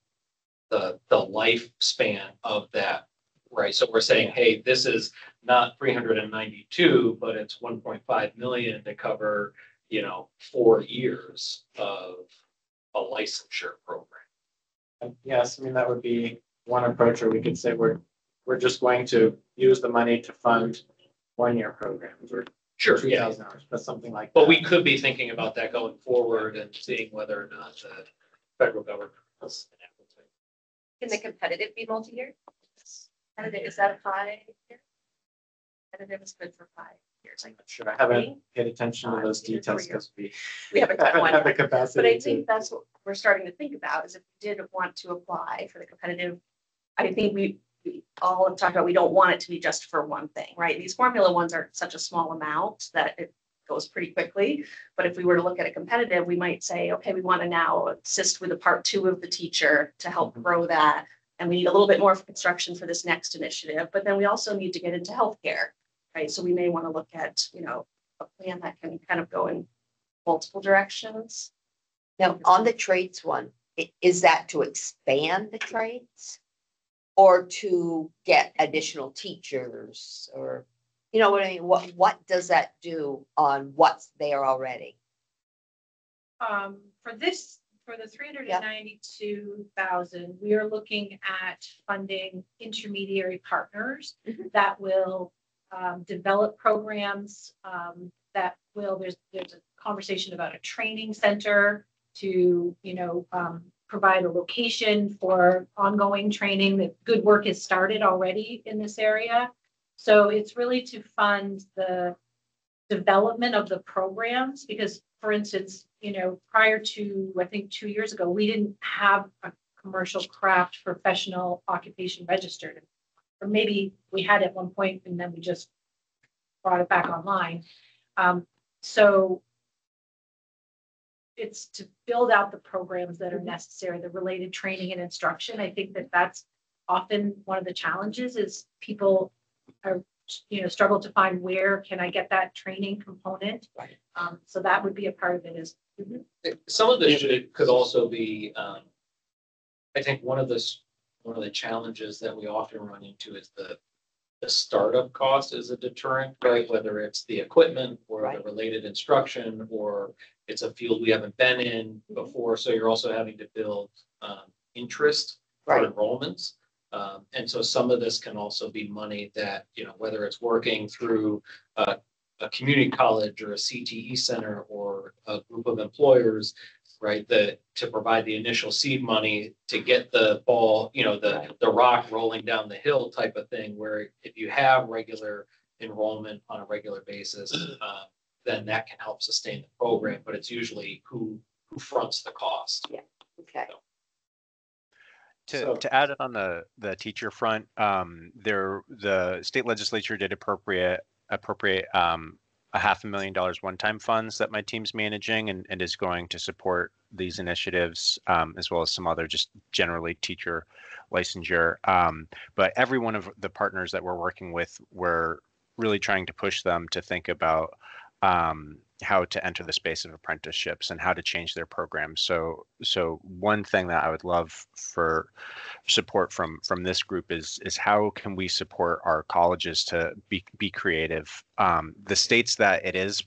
the, the lifespan of that, right? So we're saying, hey, this is not three hundred and ninety-two, but it's one point five million to cover, you know, four years of a licensure program. Yes, I mean, that would be one approach, or we could say we're, we're just going to use the money to fund one-year programs or Sure, two yeah, thousand hours, but something like. but that. we could be thinking about that going forward and seeing whether or not the federal government has an appetite. Can the competitive be multi-year? And is that a five year? Competitive is good for five years. I'm not Sure, I haven't paid attention to those details because we We haven't got haven't one. had the But I to. think that's what we're starting to think about is if we did want to apply for the competitive. I think we, we all have talked about, we don't want it to be just for one thing, right? These formula ones are such a small amount that it goes pretty quickly. But if we were to look at a competitive, we might say, okay, we want to now assist with the part two of the teacher to help mm-hmm. grow that. And we need a little bit more for construction for this next initiative, but then we also need to get into healthcare, right? So we may want to look at, you know, a plan that can kind of go in multiple directions. Now, on the trades one, is that to expand the trades? Or to get additional teachers or, you know what I mean? What, what does that do on what's there already? Um, for this, for the three hundred and ninety-two thousand, we are looking at funding intermediary partners Mhm. that will um, develop programs um, that will, there's, there's a conversation about a training center to, you know, um, provide a location for ongoing training, that good work has started already in this area. So it's really to fund the development of the programs, because for instance, you know, prior to, I think, two years ago, we didn't have a commercial craft professional occupation registered. Or maybe we had at one point and then we just brought it back online. Um, so it's to build out the programs that are necessary, the related training and instruction. I think that that's often one of the challenges is people are, you know, struggle to find where can I get that training component? Right. Um, so that would be a part of it is, Some of this should, could also be, um, I think one of the, s- one of the challenges that we often run into is the, the startup cost is a deterrent, right? Whether it's the equipment or the related instruction, or it's a field we haven't been in before, so you're also having to build, um, interest for enrollments. Um, and so some of this can also be money that, you know, whether it's working through a, a community college or a CTE center or a group of employers, right, that to provide the initial seed money to get the ball, you know, the, the rock rolling down the hill type of thing, where if you have regular enrollment on a regular basis, uh, then that can help sustain the program, but it's usually who, who fronts the cost. Yeah. Okay. So- To, to add it on the, the teacher front, um, there, the state legislature did appropriate, appropriate, um, a half a million dollars one-time funds that my team's managing and, and is going to support these initiatives, um, as well as some other just generally teacher licensure. Um, but every one of the partners that we're working with, we're really trying to push them to think about, um, how to enter the space of apprenticeships and how to change their programs. So, so one thing that I would love for support from from this group is is how can we support our colleges to be be creative. Um, the states that it is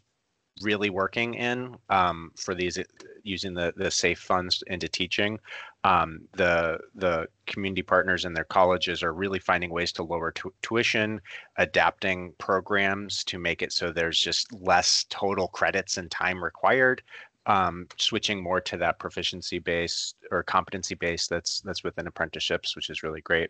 really working in um, for these using the the safe funds into teaching um, the the community partners and their colleges are really finding ways to lower tu- tuition adapting programs to make it so there's just less total credits and time required um, switching more to that proficiency based or competency based that's that's within apprenticeships which is really great.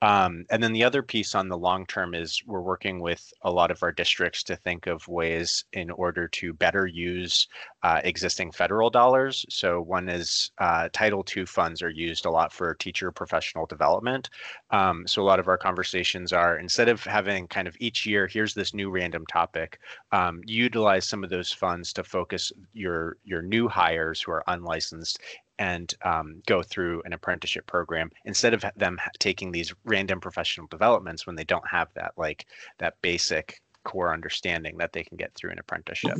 Um, and then the other piece on the long term is we're working with a lot of our districts to think of ways in order to better use uh, existing federal dollars. So one is uh, title ii funds are used a lot for teacher professional development. Um, so a lot of our conversations are instead of having kind of each year here's this new random topic um, utilize some of those funds to focus your your new hires who are unlicensed and um, go through an apprenticeship program instead of them taking these random professional developments when they don't have that like that basic core understanding that they can get through an apprenticeship.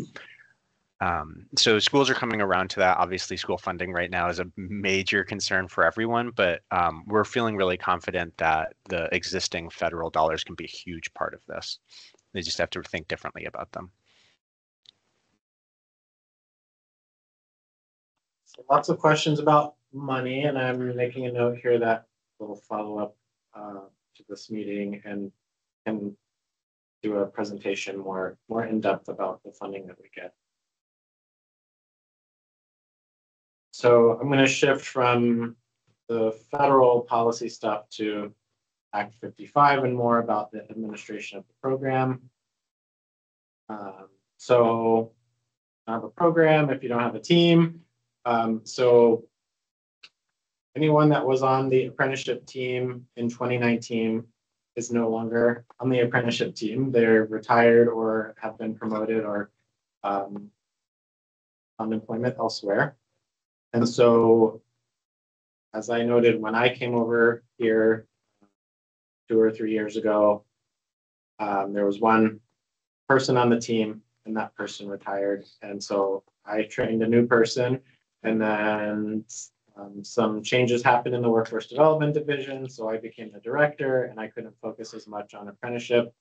Um, so schools are coming around to that. Obviously, school funding right now is a major concern for everyone, but um, we're feeling really confident that the existing federal dollars can be a huge part of this. They just have to think differently about them. So Lots of questions about money, and I'm making a note here that we'll follow up uh, to this meeting and and do a presentation more more in depth about the funding that we get. So I'm going to shift from the federal policy stuff to Act 55 and more about the administration of the program. Um, So I have a program, if you don't have a team, um, so anyone that was on the apprenticeship team in twenty nineteen is no longer on the apprenticeship team. They're retired or have been promoted or um, on employment elsewhere. And so as I noted, when I came over here two or three years ago, um, there was one person on the team and that person retired. And so I trained a new person and then um, some changes happened in the workforce development division, so I became the director and I couldn't focus as much on apprenticeship.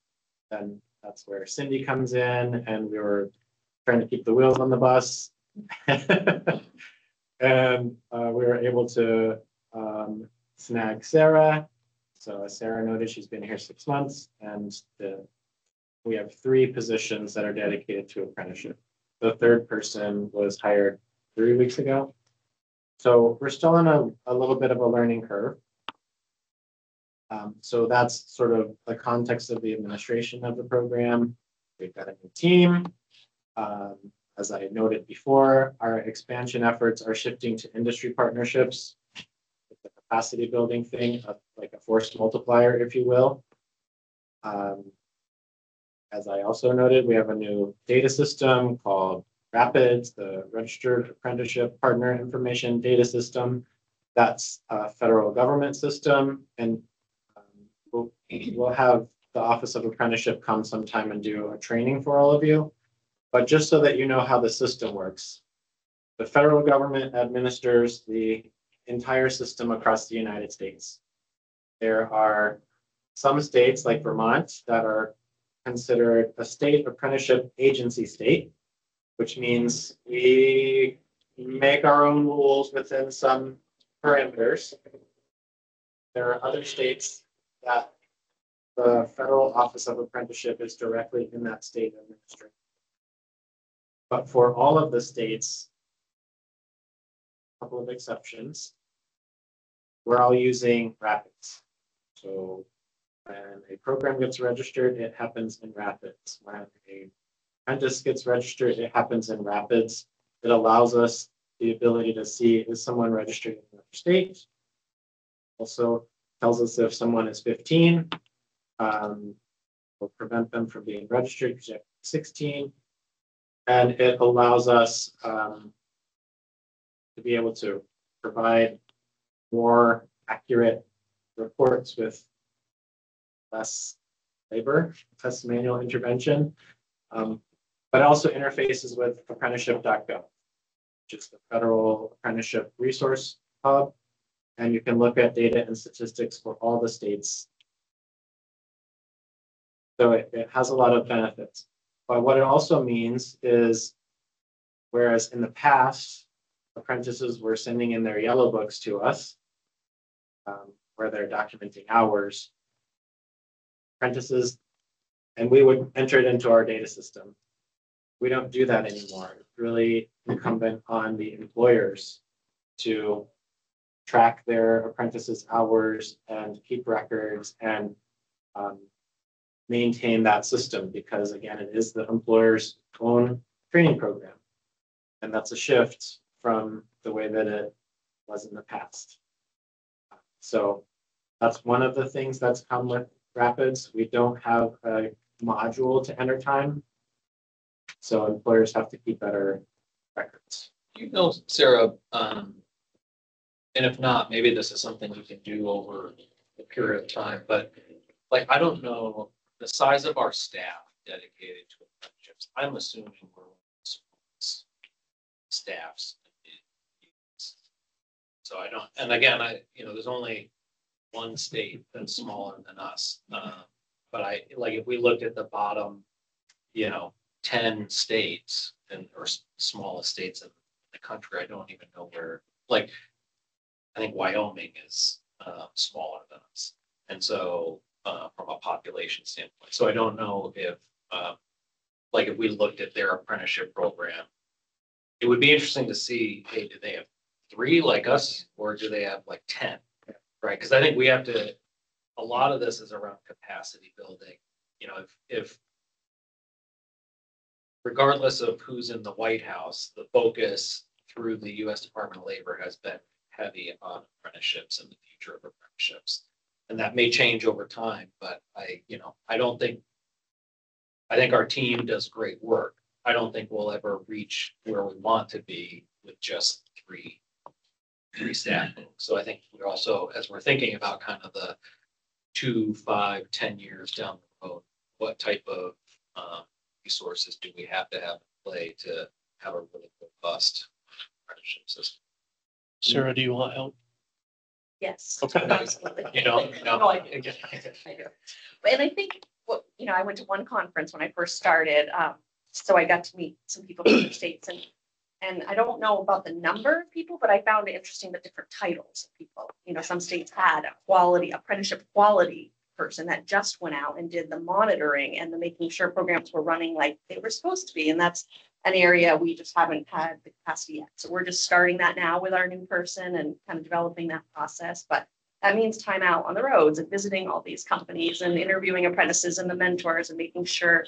Then that's where Cindy comes in and we were trying to keep the wheels on the bus. And uh, we were able to um, snag Sarah. So as Sarah noted, she's been here six months and the, we have three positions that are dedicated to apprenticeship. The third person was hired three weeks ago. So we're still in a, a little bit of a learning curve. Um, so that's sort of the context of the administration of the program. We've got a new team. Um, as I noted before, our expansion efforts are shifting to industry partnerships. The capacity building thing, like a force multiplier, if you will. Um, as I also noted, we have a new data system called Rapids, the Registered Apprenticeship Partner Information Data System. That's a federal government system and um, we'll, we'll have the Office of Apprenticeship come sometime and do a training for all of you. But just so that you know how the system works, the federal government administers the entire system across the United States. There are some states like Vermont that are considered a state apprenticeship agency state which means we make our own rules within some parameters. There are other states that the Federal Office of Apprenticeship is directly in that state administration. But for all of the states, a couple of exceptions, we're all using Rapids. So when a program gets registered, it happens in Rapids. When a apprentice gets registered, it happens in Rapids. It allows us the ability to see is someone registered in another state. Also tells us if someone is fifteen, um, will prevent them from being registered because they're sixteen. And it allows us, um, to be able to provide more accurate reports with less labor, less manual intervention. Um, but also interfaces with apprenticeship.gov, which is the federal apprenticeship resource hub. And you can look at data and statistics for all the states. So it, it has a lot of benefits. But what it also means is, whereas in the past, apprentices were sending in their yellow books to us, um, where they're documenting hours. Apprentices, and we would enter it into our data system. We don't do that anymore. It's really incumbent on the employers to track their apprentices' hours and keep records and um, maintain that system because again, it is the employer's own training program. And that's a shift from the way that it was in the past. So that's one of the things that's come with Rapids. We don't have a module to enter time. So employers have to keep better records. You know, Sarah, um, and if not, maybe this is something you can do over a period of time, but like, I don't know the size of our staff dedicated to apprenticeships. I'm assuming we're one of the smallest staffs. So I don't, and again, I, you know, there's only one state that's smaller than us. Uh, But I, like, if we looked at the bottom, you know, ten states and, or smallest states in the country, I don't even know where, like, I think Wyoming is, uh, smaller than us. And so, uh, from a population standpoint, so I don't know if, uh, like, if we looked at their apprenticeship program, it would be interesting to see, hey, do they have three like us, or do they have like ten? Right, because I think we have to, a lot of this is around capacity building, you know, if, if regardless of who's in the White House, the focus through the US Department of Labor has been heavy on apprenticeships and the future of apprenticeships. And that may change over time, but I, you know, I don't think, I think our team does great work. I don't think we'll ever reach where we want to be with just three, three staff. So I think we're also, as we're thinking about kind of the two, five, ten years down the road, what type of, um, resources do we have to have in play to have a really robust apprenticeship system? Sarah, do you want help? Yes. Okay. Absolutely. You know, you know. No, I do. I do. And I think, what, you know, I went to one conference when I first started, um, so I got to meet some people from other states and. And I don't know about the number of people, but I found it interesting the different titles of people. You know, some states had a quality, apprenticeship quality person that just went out and did the monitoring and the making sure programs were running like they were supposed to be. And that's an area we just haven't had the capacity yet. So we're just starting that now with our new person and kind of developing that process. But that means time out on the roads and visiting all these companies and interviewing apprentices and the mentors and making sure.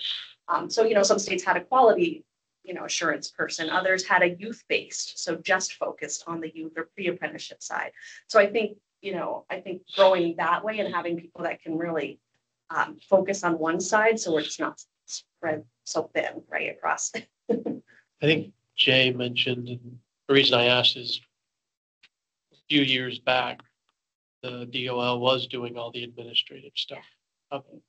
Um, so, you know, some states had a quality, you know, assurance person, others had a youth-based, so just focused on the youth or pre-apprenticeship side. So I think, you know, I think growing that way and having people that can really um, focus on one side, so it's not spread so thin, right, across. I think Jay mentioned, and the reason I asked is a few years back, the DOL was doing all the administrative stuff of it.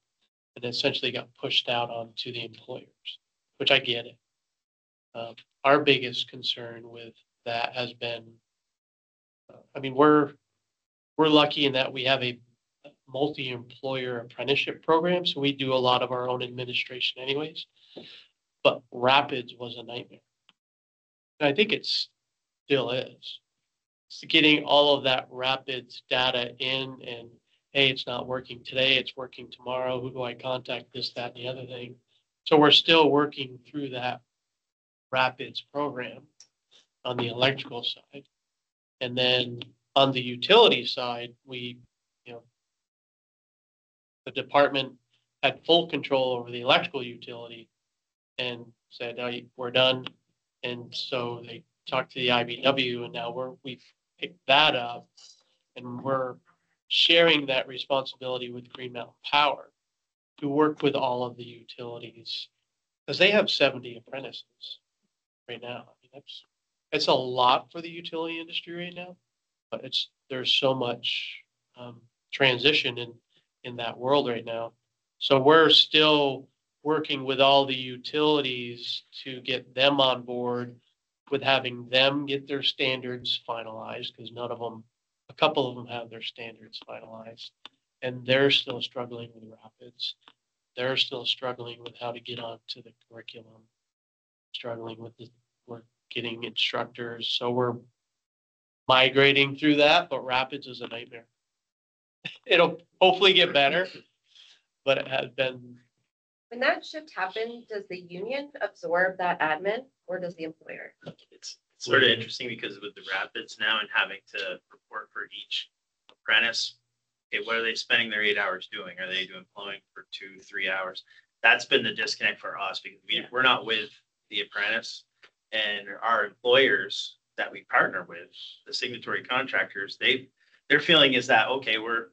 And essentially got pushed out onto the employers, which I get it. Um, our biggest concern with that has been, uh, I mean, we're, we're lucky in that we have a multi-employer apprenticeship program, so we do a lot of our own administration anyways. But Rapids was a nightmare. And I think it still is. Getting all of that Rapids data in and, hey, it's not working today, it's working tomorrow, who do I contact, this, that, and the other thing. So we're still working through that Rapids program on the electrical side. And then on the utility side, we, you know, the department had full control over the electrical utility and said, "Oh, we're done. And so they talked to the IBEW and now we're, we've picked that up and we're sharing that responsibility with Green Mountain Power to work with all of the utilities. Because they have seventy apprentices right now. I mean, that's, it's a lot for the utility industry right now. But it's, there's so much um, transition in, in that world right now. So we're still working with all the utilities to get them on board with having them get their standards finalized, because none of them, a couple of them have their standards finalized. And they're still struggling with rapids. They're still struggling with how to get onto the curriculum. Struggling with the, we're getting instructors, so we're migrating through that, but rapids is a nightmare. It'll hopefully get better, but it has been When that shift happens, does the union absorb that admin or does the employer? It's sort of interesting because with the rapids now and having to report for each apprentice. Okay, what are they spending their eight hours doing? Are they doing plumbing for two, three hours? That's been the disconnect for us because we, we're not with the apprentice. And our employers that we partner with, the signatory contractors, they, their feeling is that, okay, we're.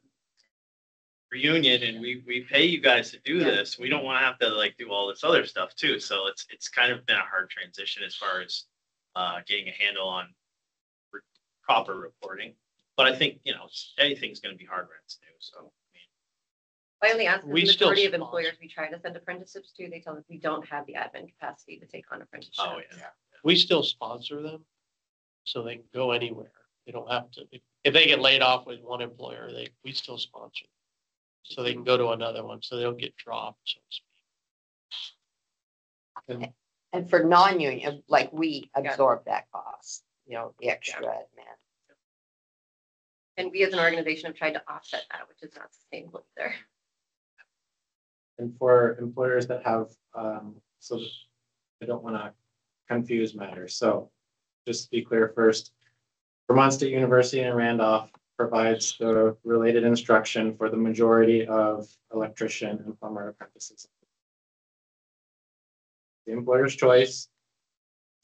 We're union and we, we pay you guys to do this. We don't want to have to like do all this other stuff too. So it's, it's kind of been a hard transition as far as uh, getting a handle on re- proper reporting. But I think, you know, anything's gonna be hard when it's new, so. I mean, I only ask, We the still majority of sponsor. employers we try to send apprentices to, they tell us we don't have the admin capacity to take on apprenticeships. Oh, yeah. we still sponsor them. So they can go anywhere. They don't have to, if they get laid off with one employer, they, we still sponsor. So they can go to another one, so they'll get dropped, so to speak. And for non-union, like we Got it. absorb that cost, you know, the extra admin. And we as an organization have tried to offset that, which is not sustainable either. And for employers that have, um, so I don't want to confuse matters, so just to be clear first. Vermont State University in Randolph provides the related instruction for the majority of electrician and plumber apprentices. The employer's choice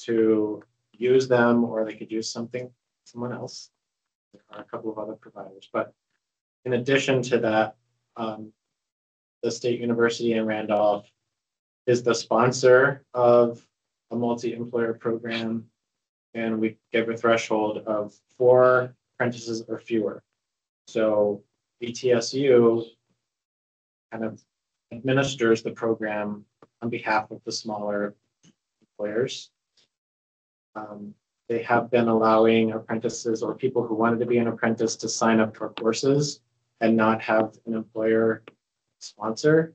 to use them, or they could use something, someone else. There are a couple of other providers, but in addition to that, um, the State University in Randolph is the sponsor of a multi-employer program. And we give a threshold of four apprentices or fewer. So VTSU kind of administers the program on behalf of the smaller employers. Um, they have been allowing apprentices or people who wanted to be an apprentice to sign up for courses and not have an employer sponsor.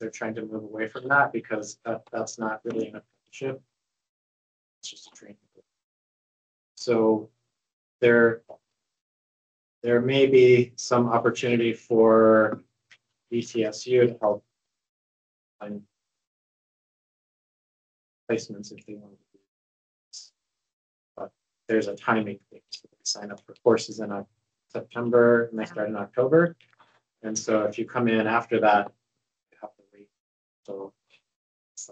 They're trying to move away from that because that, that's not really an apprenticeship. It's just a training. So there, there may be some opportunity for VTSU to help find placements if they want to. do this. But there's a timing thing. So they Sign up for courses in September and they start in October. And so if you come in after that, you have to wait. So. it's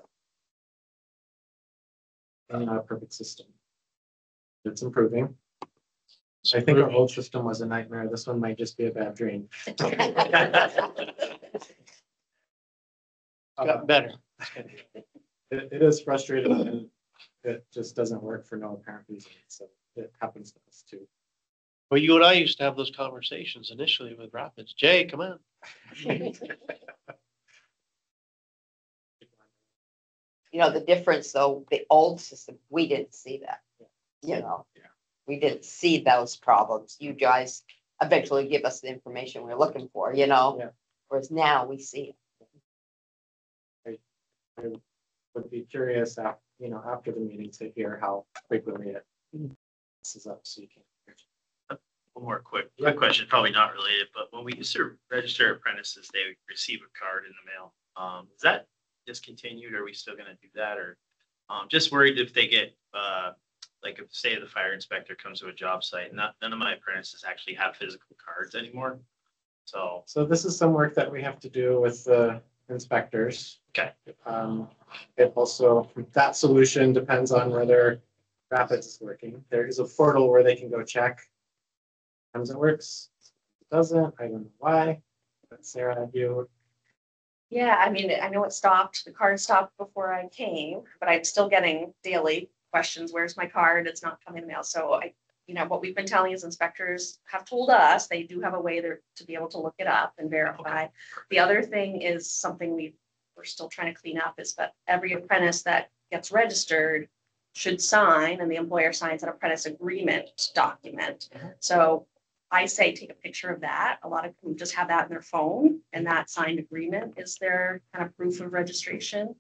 Not a perfect system. It's improving. I think our old system was a nightmare. This one might just be a bad dream. Uh, Got better. It, it is frustrating and it just doesn't work for no apparent reason. So it happens to us too. Well, you and I used to have those conversations initially with Rapids. Jay, come on. You know, the difference though, the old system, we didn't see that. You know? Yeah. We didn't see those problems. You guys eventually give us the information we're looking for, you know? Yeah. Whereas now we see it. I would be curious, af- you know, after the meeting to hear how frequently it. This is up, so you can. one more quick, quick question, probably not related, but when we used to register apprentices, they would receive a card in the mail. Um, is that discontinued? Are we still gonna do that or? Um, just worried if they get, uh, like if say the fire inspector comes to a job site, not, none of my apprentices actually have physical cards anymore. So, So this is some work that we have to do with the inspectors. Okay. Um, it also, that solution depends on whether Rapids is working. There is a portal where they can go check. Sometimes it works, it doesn't, I don't know why. But Sarah, you, Yeah, I mean, I know it stopped, the card stopped before I came, but I'm still getting daily questions, where's my card? It's not coming in the mail. So I, you know, what we've been telling is inspectors have told us, they do have a way there to be able to look it up and verify. The other thing is something we, we're still trying to clean up is that every apprentice that gets registered should sign and the employer signs an apprentice agreement document. Mm-hmm. So I say take a picture of that. A lot of them just have that in their phone and that signed agreement is their kind of proof of registration.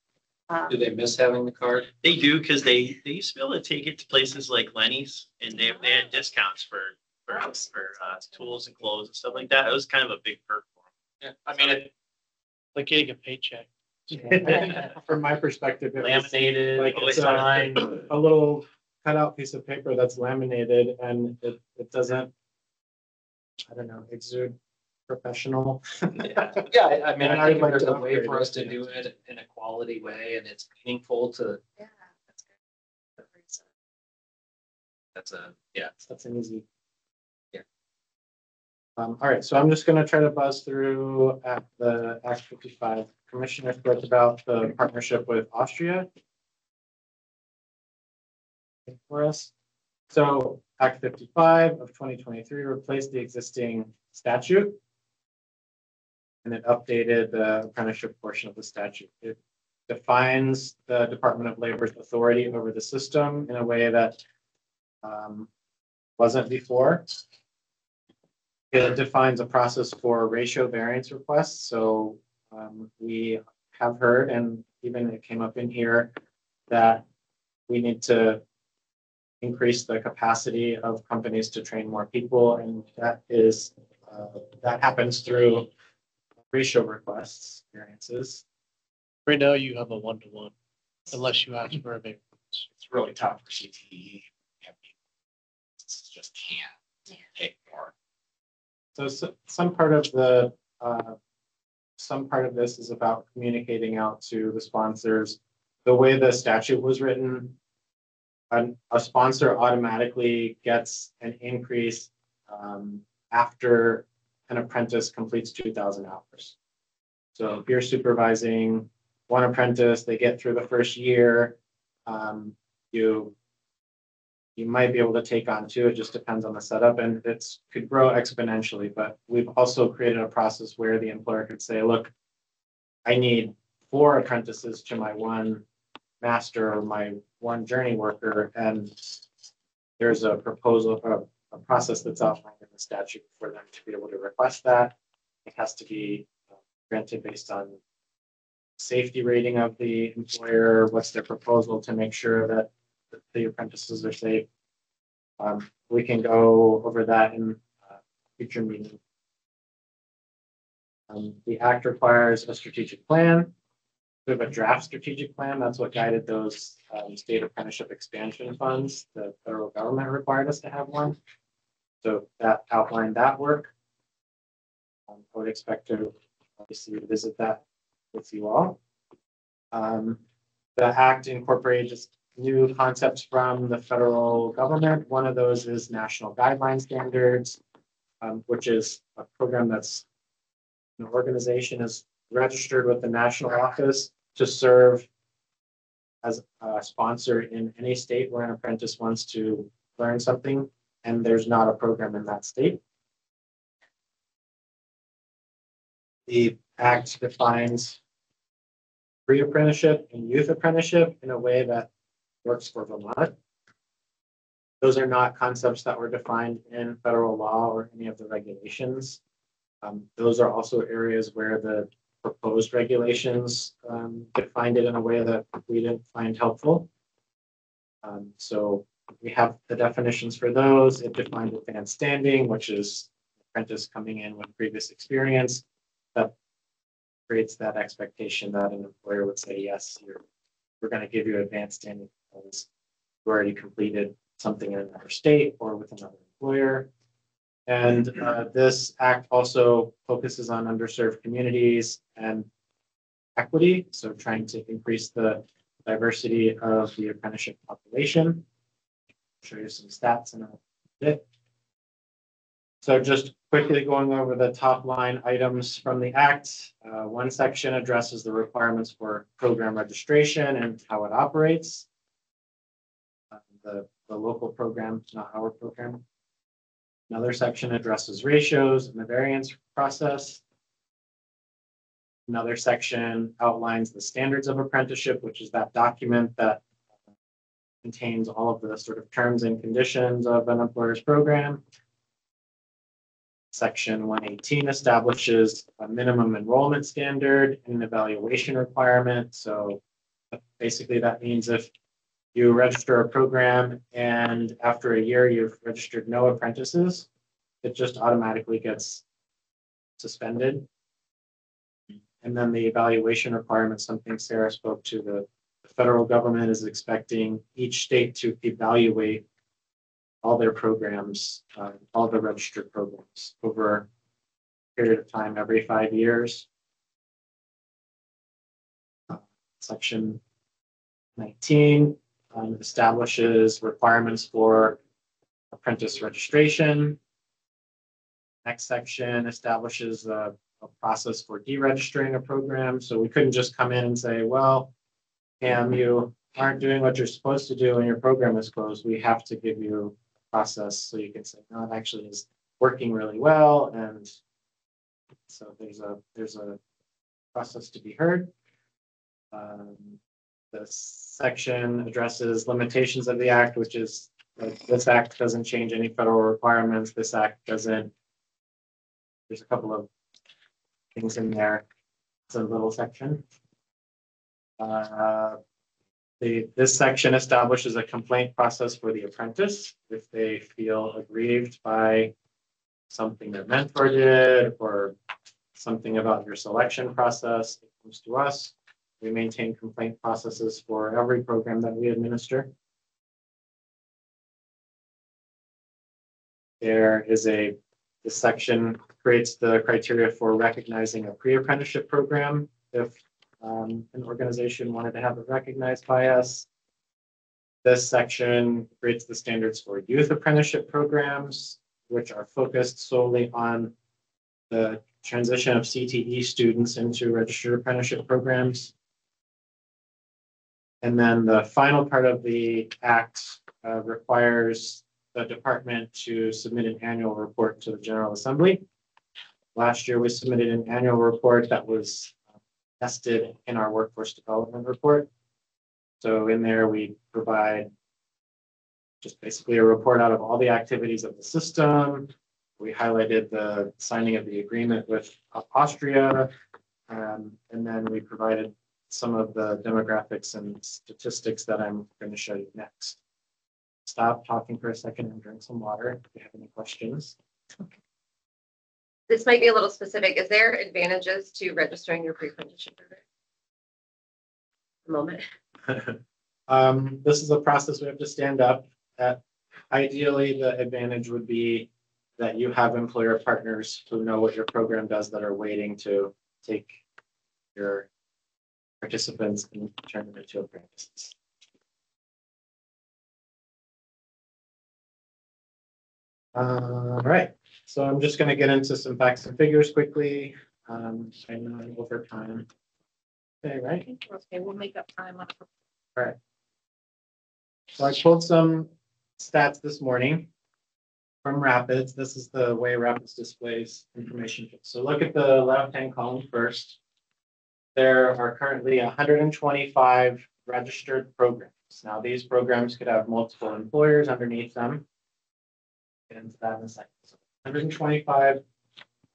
Um, Do they miss having the card? they do, cause they, they used to be able to take it to places like Lenny's and they, they had discounts for, for, for, uh, tools and clothes and stuff like that. It was kind of a big perk for them. Yeah, I mean, it Like getting a paycheck. from my perspective, it was Laminated. like it's signed. a, a little cutout piece of paper that's laminated and it, it doesn't, I don't know, exude professional. Yeah, Yeah, I I mean, And I I'd think like there's to a way upgrade for it. us to do it in a quality way and it's meaningful to, Yeah, that's good. that's a, yeah. That's an easy. Yeah. Um, all right, so I'm just gonna try to buzz through at the Act fifty-five. Commissioner spoke about the partnership with Austria. For us. So Act fifty-five of twenty twenty-three replaced the existing statute. And it updated the apprenticeship portion of the statute. It defines the Department of Labor's authority over the system in a way that um, wasn't before. It defines a process for ratio variance requests, so um, we have heard, and even it came up in here, that we need to increase the capacity of companies to train more people, and that is, uh, that happens through ratio requests, variances. Right now you have a one-to-one unless you ask for a variance. It's really tough for CTE. It's just can't take more. So s- some part of the, uh, some part of this is about communicating out to the sponsors. The way the statute was written, an, a sponsor automatically gets an increase, um, after an apprentice completes two thousand hours. So if you're supervising one apprentice, they get through the first year, um, you you might be able to take on two. It just depends on the setup and it's could grow exponentially, but we've also created a process where the employer could say, look, I need four apprentices to my one master or my one journey worker and there's a proposal, a, a process that's outlined in the statute for them to be able to request that. It has to be granted based on safety rating of the employer, what's their proposal to make sure that that the apprentices are safe. Um, we can go over that in uh, future meeting. Um, the act requires a strategic plan. We have a draft strategic plan. That's what guided those um, state apprenticeship expansion funds. The federal government required us to have one. So that outlined that work. Um, I would expect to obviously visit that with you all. Um, the act incorporates new concepts from the federal government. One of those is national guideline standards, um, which is a program that's an organization is registered with the national office to serve as a sponsor in any state where an apprentice wants to learn something, and there's not a program in that state. The act defines pre-apprenticeship and youth apprenticeship in a way that works for Vermont. Those are not concepts that were defined in federal law or any of the regulations. Um, those are also areas where the proposed regulations um, defined it in a way that we didn't find helpful. Um, so we have the definitions for those. It defines advanced standing, which is apprentice coming in with previous experience. That creates that expectation that an employer would say, yes, we're gonna give you advanced standing because you already completed something in another state or with another employer. And uh, this act also focuses on underserved communities and equity, so trying to increase the diversity of the apprenticeship population. Show you some stats in a bit. So just quickly going over the top line items from the act. Uh, one section addresses the requirements for program registration and how it operates. Uh, The, the local program, not our program. Another section addresses ratios and the variance process. Another section outlines the standards of apprenticeship, which is that document that contains all of the sort of terms and conditions of an employer's program. Section one eighteen establishes a minimum enrollment standard and an evaluation requirement. So basically, that means if you register a program and after a year you've registered no apprentices, it just automatically gets suspended. And then the evaluation requirement, something Sarah spoke to, the federal government is expecting each state to evaluate all their programs, uh, all the registered programs over a period of time every five years. Section nineteen um, establishes requirements for apprentice registration. Next section establishes a, a process for deregistering a program. So we couldn't just come in and say, well, Pam, you aren't doing what you're supposed to do and your program is closed. We have to give you a process so you can say, no, it actually is working really well. And so there's a, there's a process to be heard. Um, this section addresses limitations of the act, which is, like, this act doesn't change any federal requirements. This act doesn't. There's a couple of things in there. It's a little section. Uh, The, this section establishes a complaint process for the apprentice if they feel aggrieved by something their mentor did or something about your selection process. It comes to us. We maintain complaint processes for every program that we administer. There is a, this section creates the criteria for recognizing a pre-apprenticeship program. If um, an organization wanted to have it recognized by us. This section creates the standards for youth apprenticeship programs, which are focused solely on the transition of CTE students into registered apprenticeship programs. And then the final part of the act uh, requires the department to submit an annual report to the General Assembly. Last year, we submitted an annual report that was tested in our workforce development report. So in there, we provide just basically a report out of all the activities of the system. We highlighted the signing of the agreement with Austria. um, and then we provided some of the demographics and statistics that I'm going to show you next. Stop talking for a second and drink some water if you have any questions. This might be a little specific. Is there advantages to registering your pre-apprenticeship program? A moment. Um, this is a process we have to stand up. Uh, ideally, the advantage would be that you have employer partners who know what your program does that are waiting to take your participants and turn them into apprentices. All right, so I'm just gonna get into some facts and figures quickly. Um, I know I'm over time. Okay, right? Okay, we'll make up time on. Alright. So I pulled some stats this morning from Rapids. This is the way Rapids displays information. So look at the left-hand column first. There are currently hundred and twenty-five registered programs. Now, these programs could have multiple employers underneath them. Get into that in a second. So Hundred and twenty-five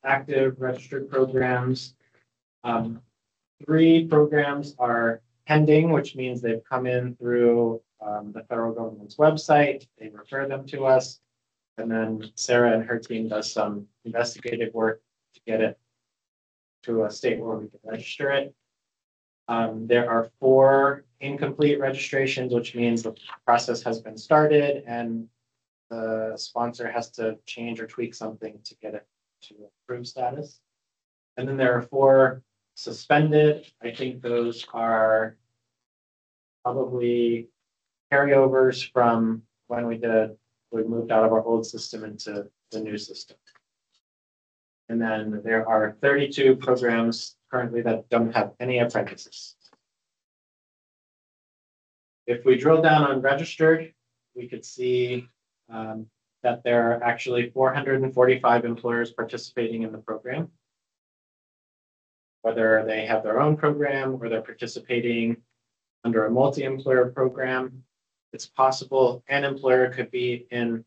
active registered programs. Um, three programs are pending, which means they've come in through um, the federal government's website. They refer them to us. And then Sarah and her team does some investigative work to get it to a state where we can register it. Um, there are four incomplete registrations, which means the process has been started and the sponsor has to change or tweak something to get it to approved status. And then there are four suspended. I think those are probably carryovers from when we did, we moved out of our old system into the new system. And then there are thirty-two programs currently that don't have any apprentices. If we drill down on registered, we could see um, that there are actually four hundred and forty-five employers participating in the program. Whether they have their own program or they're participating under a multi-employer program, it's possible an employer could be in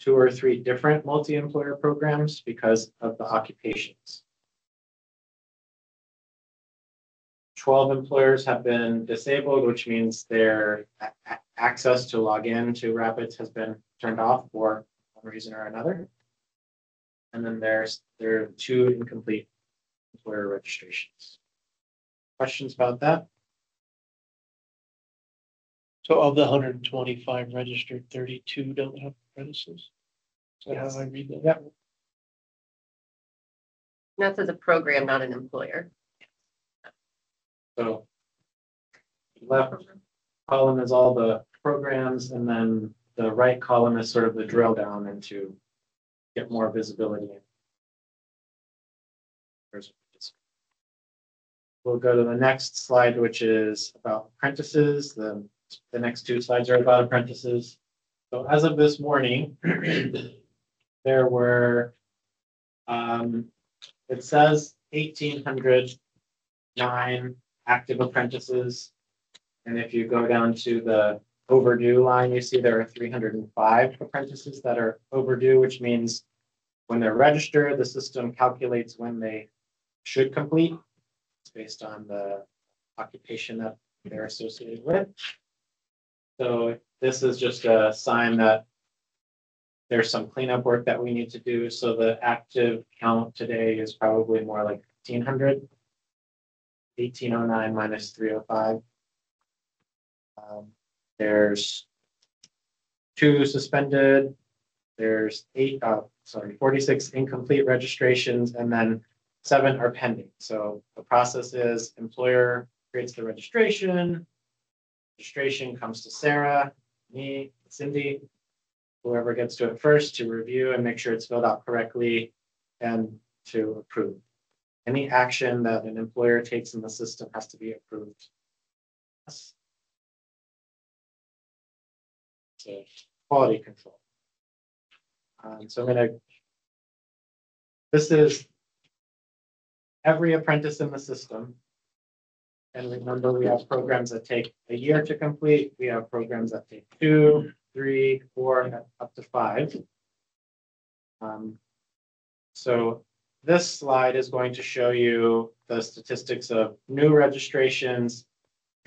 two or three different multi-employer programs because of the occupations. Twelve employers have been disabled, which means a- access to log in to Rapids has been turned off for one reason or another. And then there's, there are two incomplete employer registrations. Questions about that? So of the hundred and twenty-five registered, thirty-two don't have apprentices? Is that Yes. how I read that? Yep. That's as a program, not an employer. So. Left column is all the programs and then the right column is sort of the drill down into. Get more visibility. We'll go to the next slide, which is about apprentices. The, the next two slides are about apprentices. So as of this morning, there were. Um, it says eighteen hundred nine active apprentices. And if you go down to the overdue line, you see there are three hundred and five apprentices that are overdue, which means when they're registered, the system calculates when they should complete. It's based on the occupation that they're associated with. So this is just a sign that there's some cleanup work that we need to do. So the active count today is probably more like fifteen hundred eighteen oh nine minus three oh five. Um, There's two suspended, there's eight, uh, sorry, forty-six incomplete registrations, and then seven are pending. So the process is employer creates the registration. Registration comes to Sarah, me, Cindy, whoever gets to it first to review and make sure it's filled out correctly and to approve. Any action that an employer takes in the system has to be approved. Yes. Quality control. Um, so I'm gonna. This is. Every apprentice in the system. And remember, we have programs that take a year to complete. We have programs that take two, three, four, up to five. Um, So this slide is going to show you the statistics of new registrations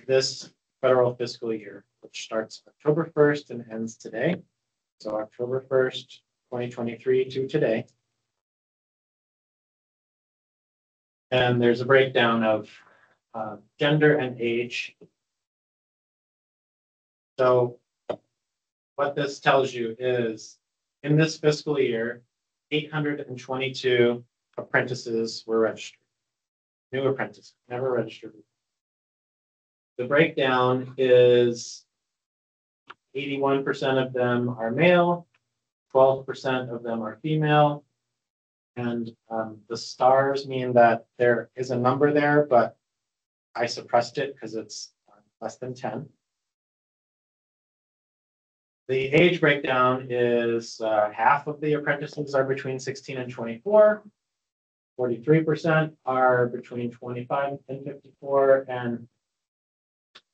this federal fiscal year, which starts October first and ends today. So October first, twenty twenty-three to today. And there's a breakdown of uh, gender and age. So what this tells you is in this fiscal year, eight hundred and twenty-two apprentices were registered. New apprentices, never registered. The breakdown is eighty-one percent of them are male, twelve percent of them are female. And um, the stars mean that there is a number there, but I suppressed it because it's uh, less than ten. The age breakdown is uh, half of the apprentices are between sixteen and twenty-four. Forty-three percent are between twenty-five and fifty-four, and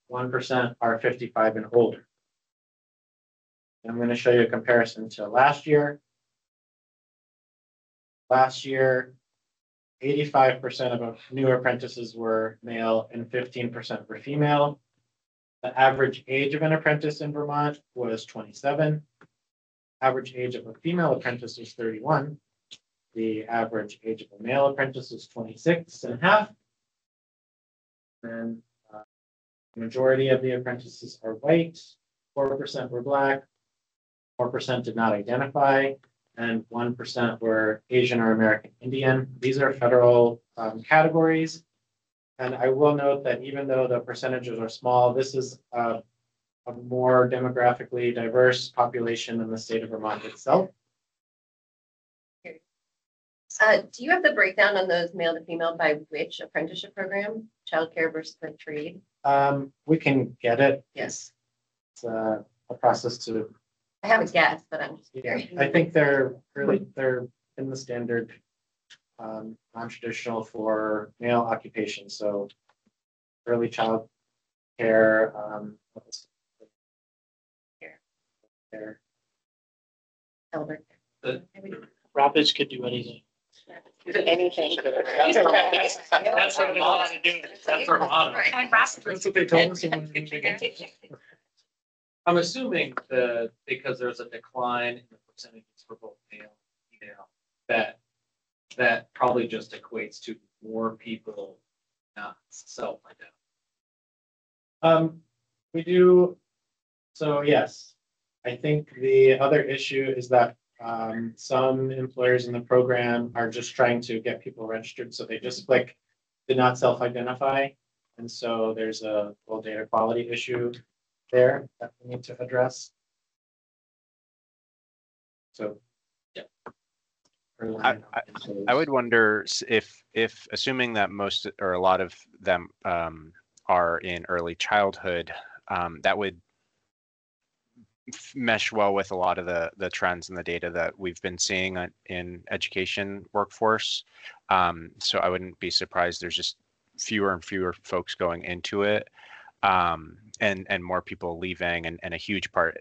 one percent are fifty-five and older. I'm going to show you a comparison to last year. Last year, eighty-five percent of new apprentices were male and fifteen percent were female. The average age of an apprentice in Vermont was twenty-seven. Average age of a female apprentice was thirty-one. The average age of a male apprentice is 26 and a half. And uh, the majority of the apprentices are white, four percent were black, four percent did not identify, and one percent were Asian or American Indian. These are federal um, categories. And I will note that even though the percentages are small, this is uh, a more demographically diverse population in the state of Vermont itself. Uh, do you have the breakdown on those male to female by which apprenticeship program, childcare versus the trade? Um, we can get it. Yes, It's uh, a process to, I have a guess, but I'm just yeah, curious. I think they're really, they're in the standard. Um, non-traditional for male occupation, so. Early child care, um. what was- Care. Care. Elder. The- Rapids could do anything. Anything. That's what they want to do. That's our motto. And Ross- That's what they told us. when we began. I'm assuming the, because there's a decline in the percentages for both male and female, that, that probably just equates to more people not self-identifying. Um, we do, so yes, I think the other issue is that um, some employers in the program are just trying to get people registered, so they just click did not self-identify. And so there's a little data quality issue there that we need to address. So, yeah. I- I would wonder if, if, assuming that most or a lot of them um, are in early childhood, um, that would mesh well with a lot of the, the trends and the data that we've been seeing in education workforce. Um, So I wouldn't be surprised there's just fewer and fewer folks going into it. Um, And, and more people leaving and, and a huge part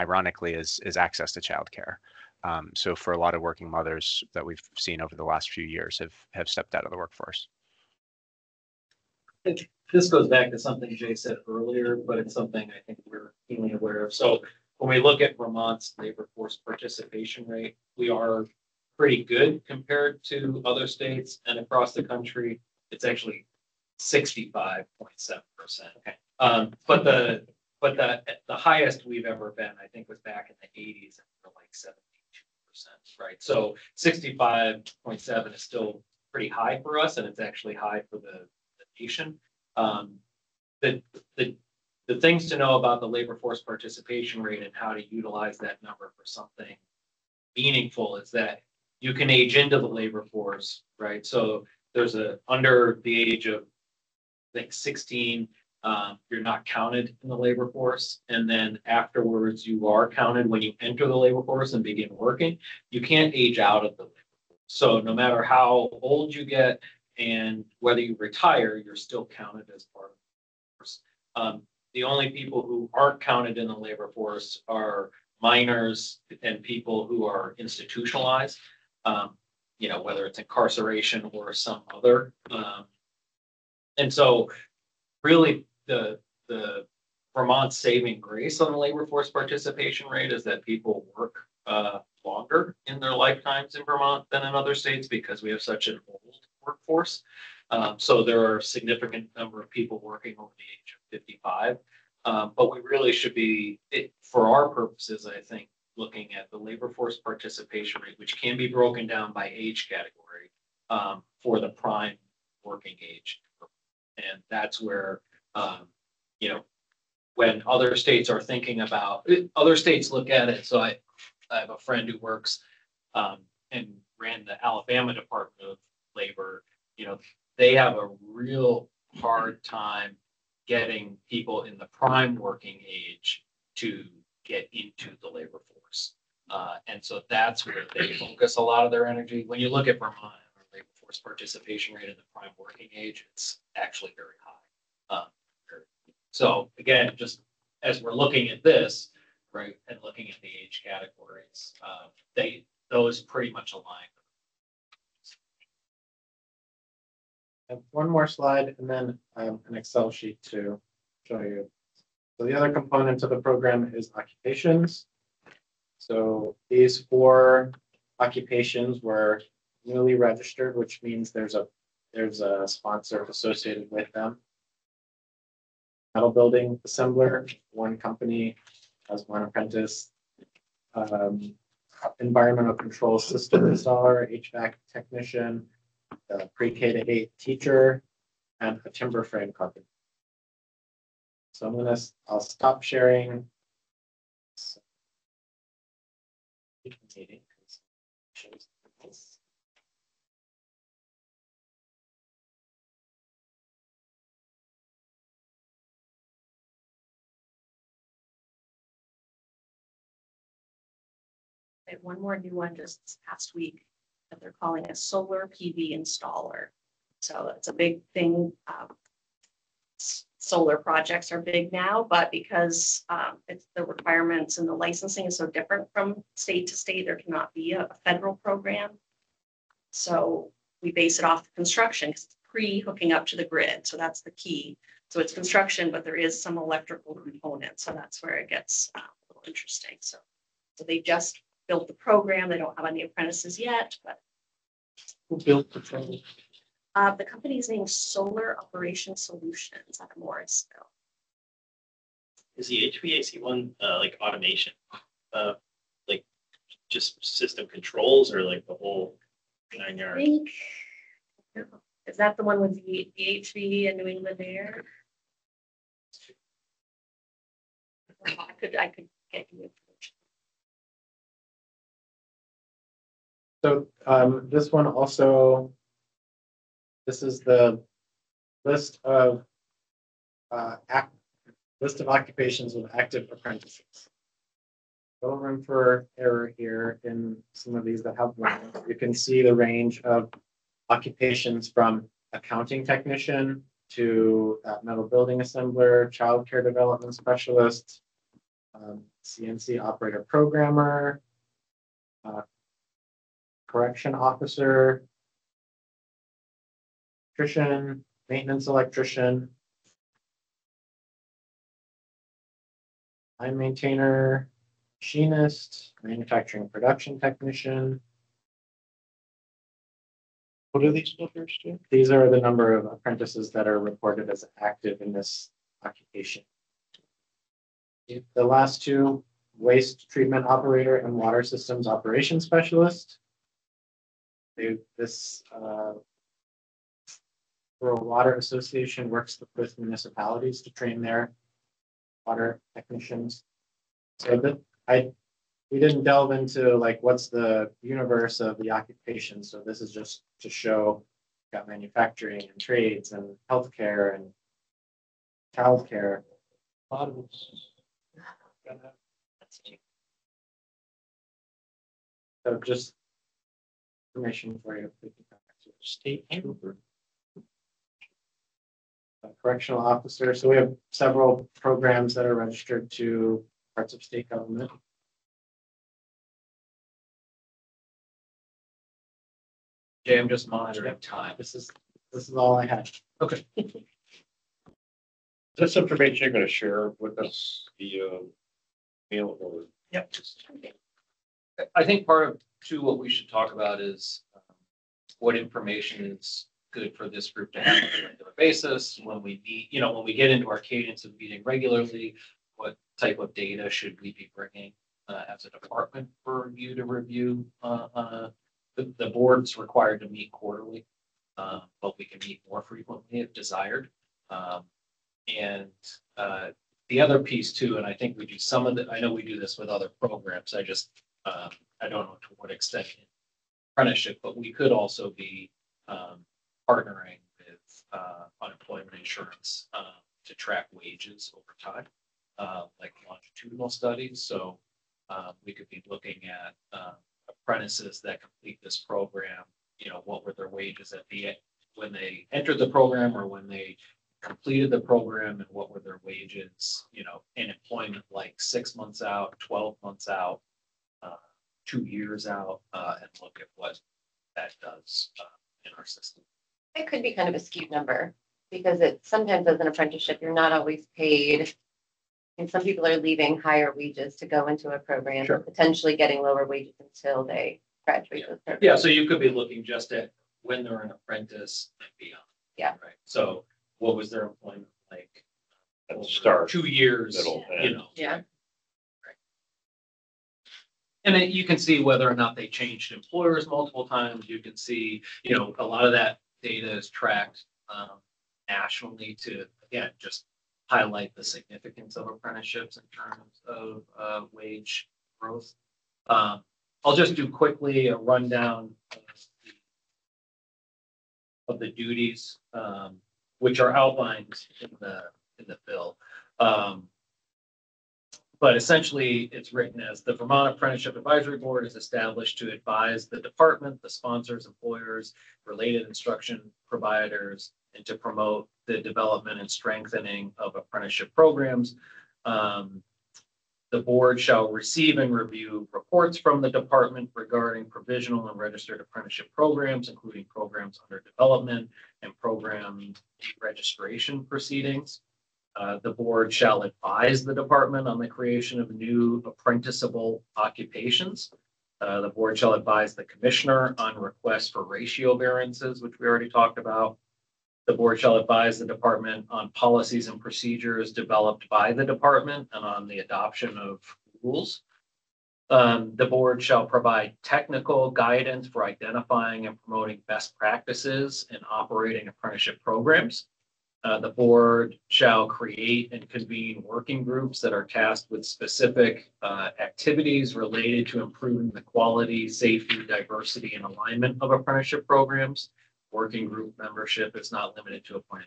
ironically is, is access to childcare. Um, so for a lot of working mothers that we've seen over the last few years have, have stepped out of the workforce. This goes back to something Jay said earlier, but it's something I think we're keenly aware of. So when we look at Vermont's labor force participation rate, we are pretty good compared to other states and across the country. It's actually sixty-five point seven percent. Okay. Um, but the, but the, the highest we've ever been, I think, was back in the eighties, we're like seventy-two percent, right? So sixty-five point seven is still pretty high for us, and it's actually high for the, the nation. Um, the, the, the things to know about the labor force participation rate and how to utilize that number for something meaningful is that you can age into the labor force, right? So there's a, under the age of, I think sixteen, um, you're not counted in the labor force. And then afterwards, you are counted when you enter the labor force and begin working. You can't age out of the labor force. So no matter how old you get and whether you retire, you're still counted as part of the force. Um, the only people who aren't counted in the labor force are minors and people who are institutionalized. Um, you know, whether it's incarceration or some other. Um, and so really the, the Vermont saving grace on the labor force participation rate is that people work uh, longer in their lifetimes in Vermont than in other states because we have such an old workforce. Um, so there are a significant number of people working over the age of fifty-five. Um, but we really should be, it, for our purposes, I think, looking at the labor force participation rate, which can be broken down by age category um, for the prime working age. And that's where, um, you know, when other states are thinking about, other states look at it, so I, I have a friend who works um, and ran the Alabama Department of Labor, you know, they have a real hard time getting people in the prime working age to get into the labor force. Uh, and so that's where they focus a lot of their energy. When you look at Vermont, our labor force participation rate in the prime working age, it's actually very high. Um, so again, just as we're looking at this, right, and looking at the age categories, uh, they, those pretty much align. I have one more slide and then um, an Excel sheet to show you So the other component of the program is occupations. So these four occupations were newly registered, which means there's a, there's a sponsor associated with them. Metal building assembler, one company has one apprentice. Um, environmental control system installer, HVAC technician, a pre-K to eight teacher, and a timber frame carpenter. So I'm gonna, I'll stop sharing. Meeting, One more new one just this past week that they're calling a solar PV installer. So it's a big thing. um, Solar projects are big now, but because um, it's the requirements and the licensing is so different from state to state, there cannot be a a federal program. So we base it off the construction because it's pre-hooking up to the grid, so that's the key. So it's construction, but there is some electrical component, so that's where it gets uh, a little interesting, so. So they just built the program, they don't have any apprentices yet, but Who built the program? uh, the company's name is Solar Operation Solutions out of Morrisville. Is the HVAC one, uh, like automation? Uh, like just system controls or like the whole nine I yards? think, is that the one with the the HV and New England Air? I could, I could get you So um, this one also. This is the list of. Uh, act, list of occupations with active apprentices. Little room for error here in some of these that have one. You can see the range of occupations from accounting technician to uh, metal building assembler, childcare development specialist, um, CNC operator programmer, uh, correction officer, electrician, maintenance electrician, line maintainer, machinist, manufacturing production technician. What are these numbers do? These are the number of apprentices that are reported as active in this occupation. The last two, waste treatment operator and water systems operation specialist. They, this, uh, Rural Water Association works with municipalities to train their water technicians. So that, I, we didn't delve into like, what's the universe of the occupation, so this is just to show. Got manufacturing and trades and healthcare and childcare. A lot of it's. So just information for you. to State trooper. Uh, Correctional officer, so we have several programs that are registered to parts of state government. Jay, I'm just monitoring time. This is, this is all I had. Okay. Is this information you're gonna share with us via mail or? Yep. I think part of, too, what we should talk about is um, what information is good for this group to have on a regular basis when we meet, you know, when we get into our cadence of meeting regularly, what type of data should we be bringing uh, as a department for you to review? Uh, uh, the, the board's required to meet quarterly, uh, but we can meet more frequently if desired. Um, and uh, the other piece too, and I think we do some of the, I know we do this with other programs, I just, um, I don't know to what extent apprenticeship, but we could also be, um, partnering with, uh, unemployment insurance, uh, to track wages over time, uh, like longitudinal studies, so, uh, we could be looking at, apprentices that complete this program, you know, what were their wages at the, e- when they entered the program or when they completed the program and what were their wages, you know, in employment, like six months out, twelve months out, two years out, uh, and look at what that does, uh, in our system. It could be kind of a skewed number because it, sometimes as an apprenticeship, you're not always paid And some people are leaving higher wages to go into a program, Sure. potentially getting lower wages until they graduate. the. Yeah, so you could be looking just at when they're an apprentice and beyond. Yeah. Right, so what was their employment like? At the start, Two years, middle, you know. Yeah. And then you can see whether or not they changed employers multiple times. You can see, you know, a lot of that data is tracked um, nationally to, again, just highlight the significance of apprenticeships in terms of uh, wage growth. Um, I'll just do quickly a rundown of the of the duties, um, which are outlined in the, in the bill. Um, but essentially, it's written as the Vermont Apprenticeship Advisory Board is established to advise the department, the sponsors, employers, related instruction providers, and to promote the development and strengthening of apprenticeship programs. Um, the board shall receive and review reports from the department regarding provisional and registered apprenticeship programs, including programs under development and program registration proceedings. Uh, the board shall advise the department on the creation of new apprenticeable occupations. Uh, the board shall advise the commissioner on requests for ratio variances, which we already talked about. The board shall advise the department on policies and procedures developed by the department and on the adoption of rules. Um, the board shall provide technical guidance for identifying and promoting best practices in operating apprenticeship programs. Uh, the board shall create and convene working groups that are tasked with specific, uh, activities related to improving the quality, safety, diversity, and alignment of apprenticeship programs. Working group membership is not limited to appointed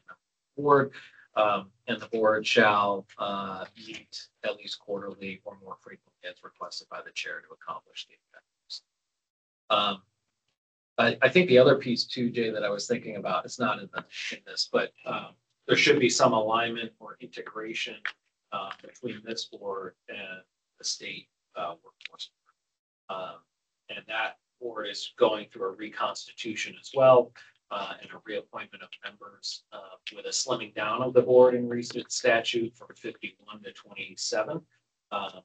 board. Um, and the board shall, uh, meet at least quarterly or more frequently as requested by the chair to accomplish the objectives. Um, I, I think the other piece too, Jay, that I was thinking about, it's not in the, in this, but, um, there should be some alignment or integration, uh, between this board and the state, uh, workforce. Um, and that board is going through a reconstitution as well, uh, and a reappointment of members, uh, with a slimming down of the board in recent statute from fifty-one to twenty-seven. Um,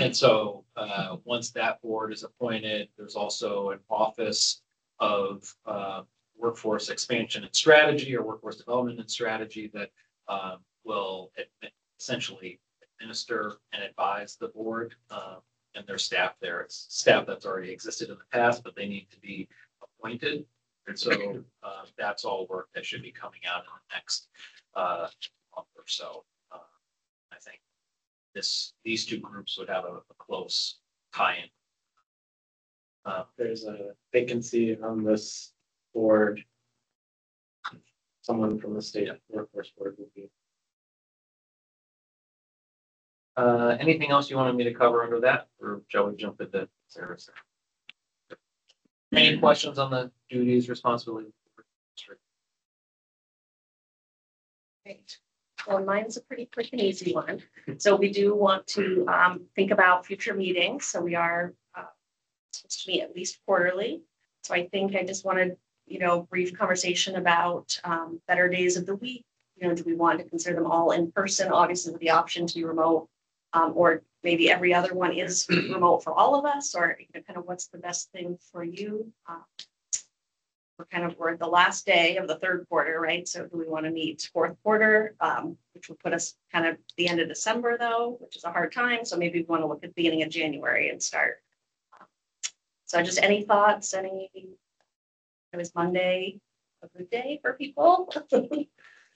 and so, uh, once that board is appointed, there's also an office of, uh, workforce expansion and strategy or workforce development and strategy that, um, will essentially administer and advise the board, uh, and their staff there. It's staff that's already existed in the past, but they need to be appointed. And so, uh, that's all work that should be coming out in the next, uh, month or so. Uh, I think this, these two groups would have a, a close tie-in. Uh, There's a vacancy on this board. Someone from the state workforce board would be. Uh, anything else you wanted me to cover under that, or shall we jump into Sarah's? Any questions on the duties, responsibilities? Great. Well, mine's a pretty quick and easy one. So we do want to um, think about future meetings. So we are uh, supposed to meet at least quarterly. So I think I just wanted, you know, brief conversation about um, better days of the week. You know, do we want to consider them all in person, obviously with the option to be remote? Um, or maybe every other one is remote for all of us, or you know, kind of what's the best thing for you? Um, we're kind of, we're at the last day of the third quarter, right? So do we want to meet fourth quarter, um, which would put us kind of the end of December though, which is a hard time. So maybe we want to look at the beginning of January and start. So just any thoughts, any, was Monday, a good day for people? I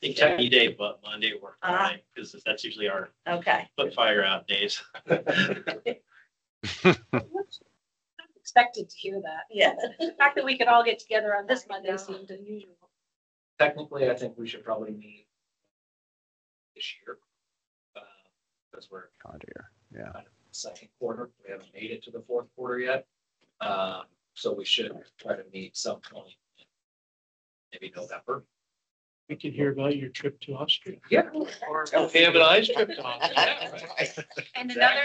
think Techie Day, but Monday worked Ah. fine, because that's usually our Okay, put fire out days. Expected to hear that. yeah. The fact that we could all get together on this Monday seemed unusual. Technically, I think we should probably meet this year. uh, Because we're Calendar year, yeah. kind of in the second quarter, we haven't made it to the fourth quarter yet. Um, so we should try to meet some point in maybe November. We can hear about your trip to Austria. Yeah. Or Pam and I's trip to Austria. And another,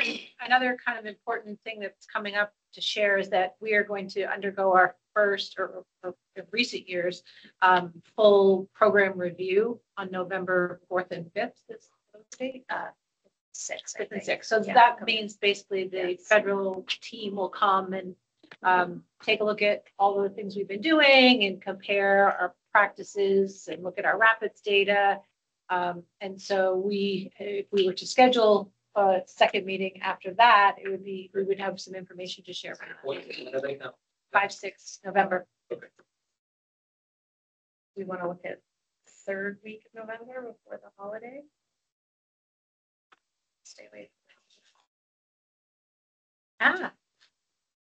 another kind of important thing that's coming up to share is that we are going to undergo our first or, or in recent years, um, full program review on November fourth and fifth. Is the date, uh, six, I fifth and think. sixth. So Yeah. that means basically the Yes. federal team will come and um, take a look at all of the things we've been doing and compare our practices and look at our rapids data. Um, and so we, if we were to schedule a second meeting after that, it would be, we would have some information to share. What are they now? Five, six, November. We want to look at third week of November before the holiday. Stay away. Ah.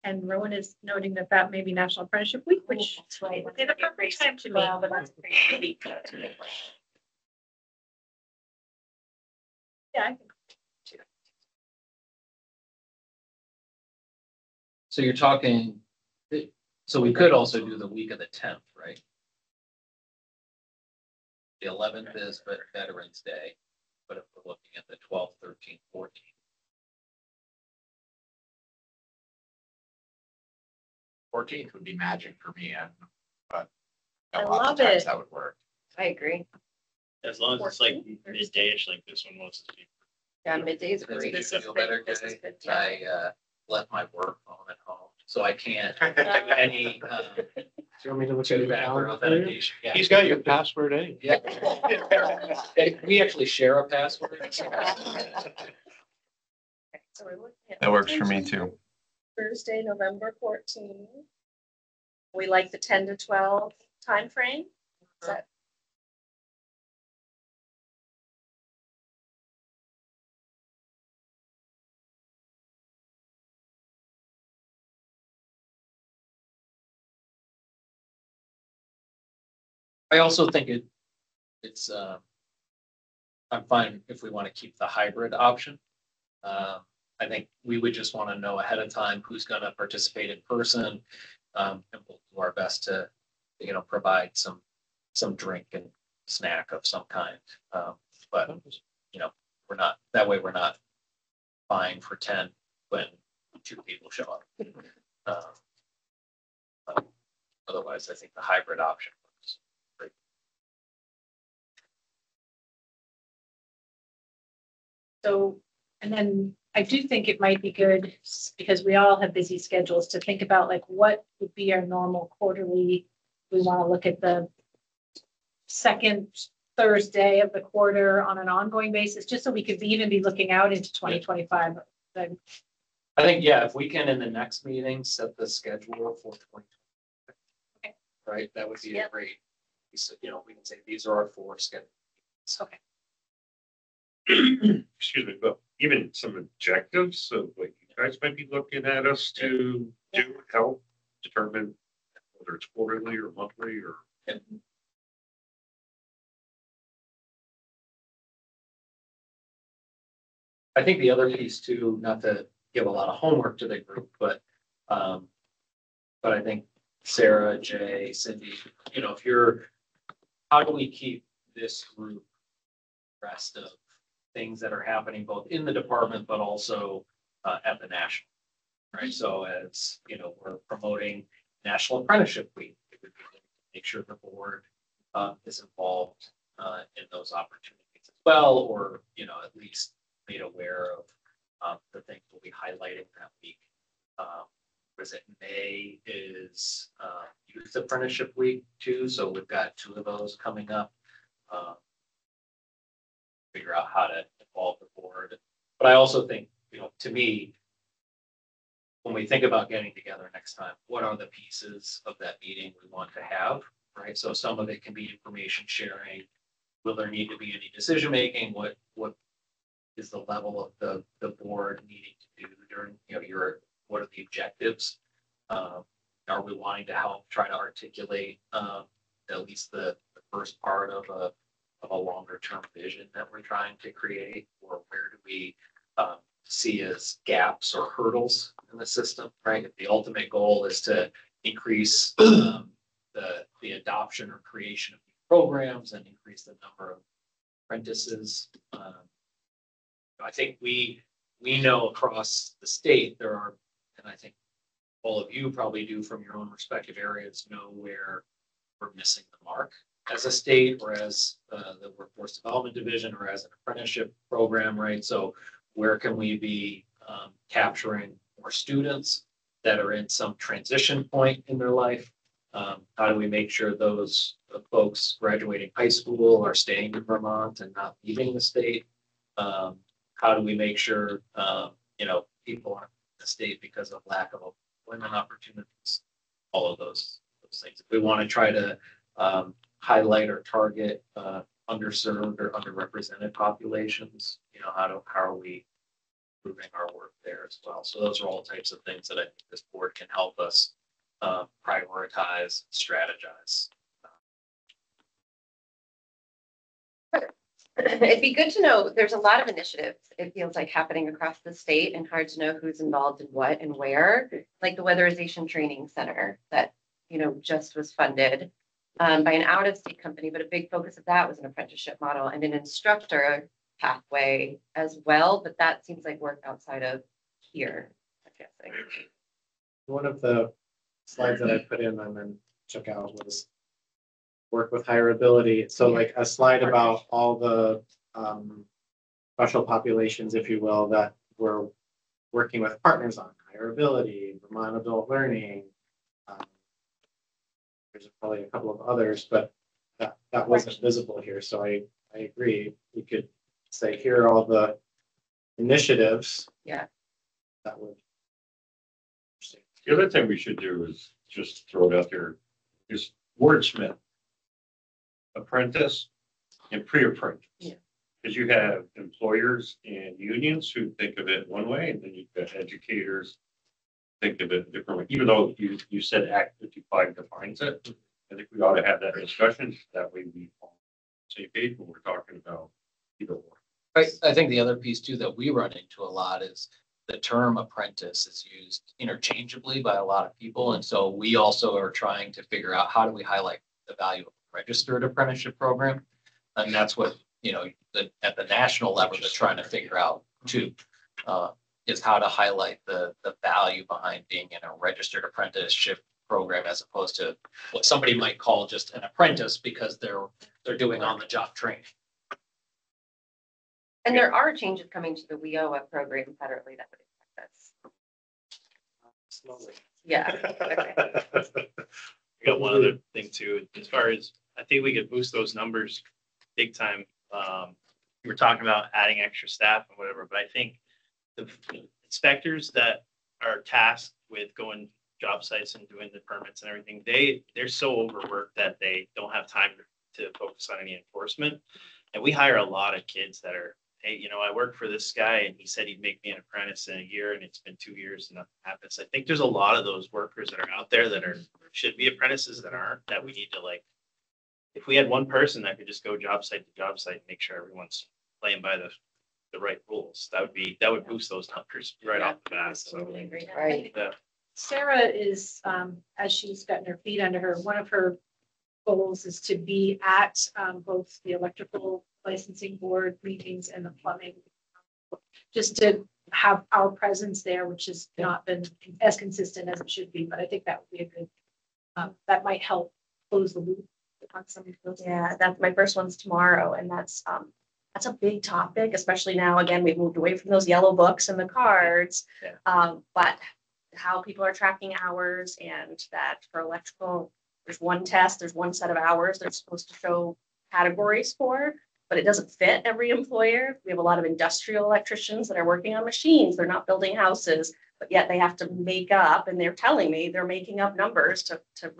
And Rowan is noting that that may be National Friendship Week, oh, which That's right. would be the perfect time to meet. Well, but that's pretty week. make. Yeah, I think So you're talking, so we could also do the week of the tenth, right? The eleventh is Vet- Veterans Day, but if we're looking at the twelfth, thirteenth, fourteenth. Fourteenth would be magic for me, and, but. I lots of love times it. That would work. I agree. As long as it's like midday-ish like this one was. Yeah, middays are Does great. it This feel is better, good. This is Jay? good, I, uh, left my work phone at home, so I can't do any, uh, Do you want me to look at your two-factor calendar? you? authentication. Yeah. He's got your password, eh? Yeah. Hey, We actually share a password. So we're looking at. That works for me too. Thursday, November fourteen. We like the ten to twelve timeframe. Is that I also think it, it's, uh, I'm fine if we want to keep the hybrid option. Um, I think we would just want to know ahead of time who's going to participate in person. Um, and we'll do our best to, you know, provide some, some drink and snack of some kind. Um, but, you know, we're not, that way we're not buying for ten when two people show up. Um, Otherwise, I think the hybrid option works. So, and then I do think it might be good, because we all have busy schedules, to think about like what would be our normal quarterly. We want to look at the second Thursday of the quarter on an ongoing basis, just so we could even be looking out into twenty twenty-five. Then, I think, yeah, if we can in the next meeting, set the schedule for twenty. Okay. Right, that would be a Yep. great, we said, you know, we can say these are our four schedules. okay, Excuse me, but even some objectives of what you guys might be looking at us to do, help determine whether it's quarterly or monthly or. And I think the other piece too, not to give a lot of homework to the group, but, um, but I think Sarah, Jay, Cindy, you know, if you're, how do we keep this group rest of things that are happening both in the department, but also, uh, at the national? Right, so as, you know, we're promoting National Apprenticeship Week, make sure the board, uh, is involved, uh, in those opportunities as well, or, you know, at least made aware of um, the things we'll be highlighting that week. Um, was it May is uh, Youth Apprenticeship Week too, so we've got two of those coming up. Um, Figure out how to involve the board, but I also think, you know, to me, when we think about getting together next time, what are the pieces of that meeting we want to have, right? So some of it can be information sharing. Will there need to be any decision making? What, what is the level of the, the board needing to do during, you know, your, what are the objectives? Um, are we wanting to help try to articulate, um, at least the, the first part of a, of a longer term vision that we're trying to create? Or where do we, um, see as gaps or hurdles in the system, right? If the ultimate goal is to increase, um, the, the adoption or creation of new programs and increase the number of apprentices, um, I think we, we know across the state, there are, and I think all of you probably do from your own respective areas, know where we're missing the mark. As a state or as uh, the workforce development division or as an apprenticeship program, right? So where can we be um, capturing more students that are in some transition point in their life? Um, How do we make sure those folks graduating high school are staying in Vermont and not leaving the state? Um, How do we make sure, um, you know, people aren't in the state because of lack of employment opportunities? All of those, those things. If we want to try to um, highlight or target uh, underserved or underrepresented populations, you know, how do, how are we improving our work there as well? So those are all types of things that I think this board can help us uh, prioritize, strategize. It'd be good to know, there's a lot of initiatives, it feels like happening across the state and hard to know who's involved in what and where. Like the Weatherization Training Center that, you know, just was funded um, by an out-of-state company, but a big focus of that was an apprenticeship model and an instructor pathway as well, but that seems like work outside of here, I'm guessing. One of the slides that I put in and then took out was work with HireAbility. So like a slide about all the um special populations, if you will, that we're working with partners on HireAbility, Vermont adult learning. There's probably a couple of others, but that that wasn't visible here. So I I agree. We could say here are all the initiatives. Yeah. That would. The other thing we should do is just throw it out there, is wordsmith. Apprentice and pre-apprentice. Yeah. Because you have employers and unions who think of it one way, and then you've got educators. Think of it differently, even though you, you said Act fifty-five defines it. I think we ought to have that discussion, that way we on the same page when we're talking about either one. I, I think the other piece too that we run into a lot is the term apprentice is used interchangeably by a lot of people. And so we also are trying to figure out how do we highlight the value of a registered apprenticeship program? And that's what, you know, the, at the national level, they're trying to figure out too. Uh, is how to highlight the, the value behind being in a registered apprenticeship program as opposed to what somebody might call just an apprentice because they're, they're doing on-the-job training. And there are changes coming to the WIOA program federally that would affect us. Slowly. Yeah. okay. I got one other thing too, as far as, I think we could boost those numbers big time. Um, We're talking about adding extra staff and whatever, but I think the inspectors that are tasked with going job sites and doing the permits and everything, they, they're so overworked that they don't have time to focus on any enforcement. And we hire a lot of kids that are, hey, you know, I work for this guy and he said he'd make me an apprentice in a year and it's been two years and nothing happens. I think there's a lot of those workers that are out there that are, should be apprentices that aren't, that we need to like. If we had one person that could just go job site to job site and make sure everyone's playing by the, the right rules, that would be, that would boost those numbers right off the bat, so. Totally agree. Right. Yeah, Sarah is, um, as she's gotten her feet under her, one of her goals is to be at, um, both the electrical licensing board meetings and the plumbing. Just to have our presence there, which has not been as consistent as it should be, but I think that would be a good, um, that might help close the loop on some of those. Yeah, that's my first one's tomorrow and that's, um, that's a big topic, especially now, again, we've moved away from those yellow books and the cards. Yeah. Um, but how people are tracking hours and that for electrical, there's one test, there's one set of hours they're supposed to show categories for, but it doesn't fit every employer. We have a lot of industrial electricians that are working on machines, they're not building houses, but yet they have to make up, and they're telling me they're making up numbers to, to,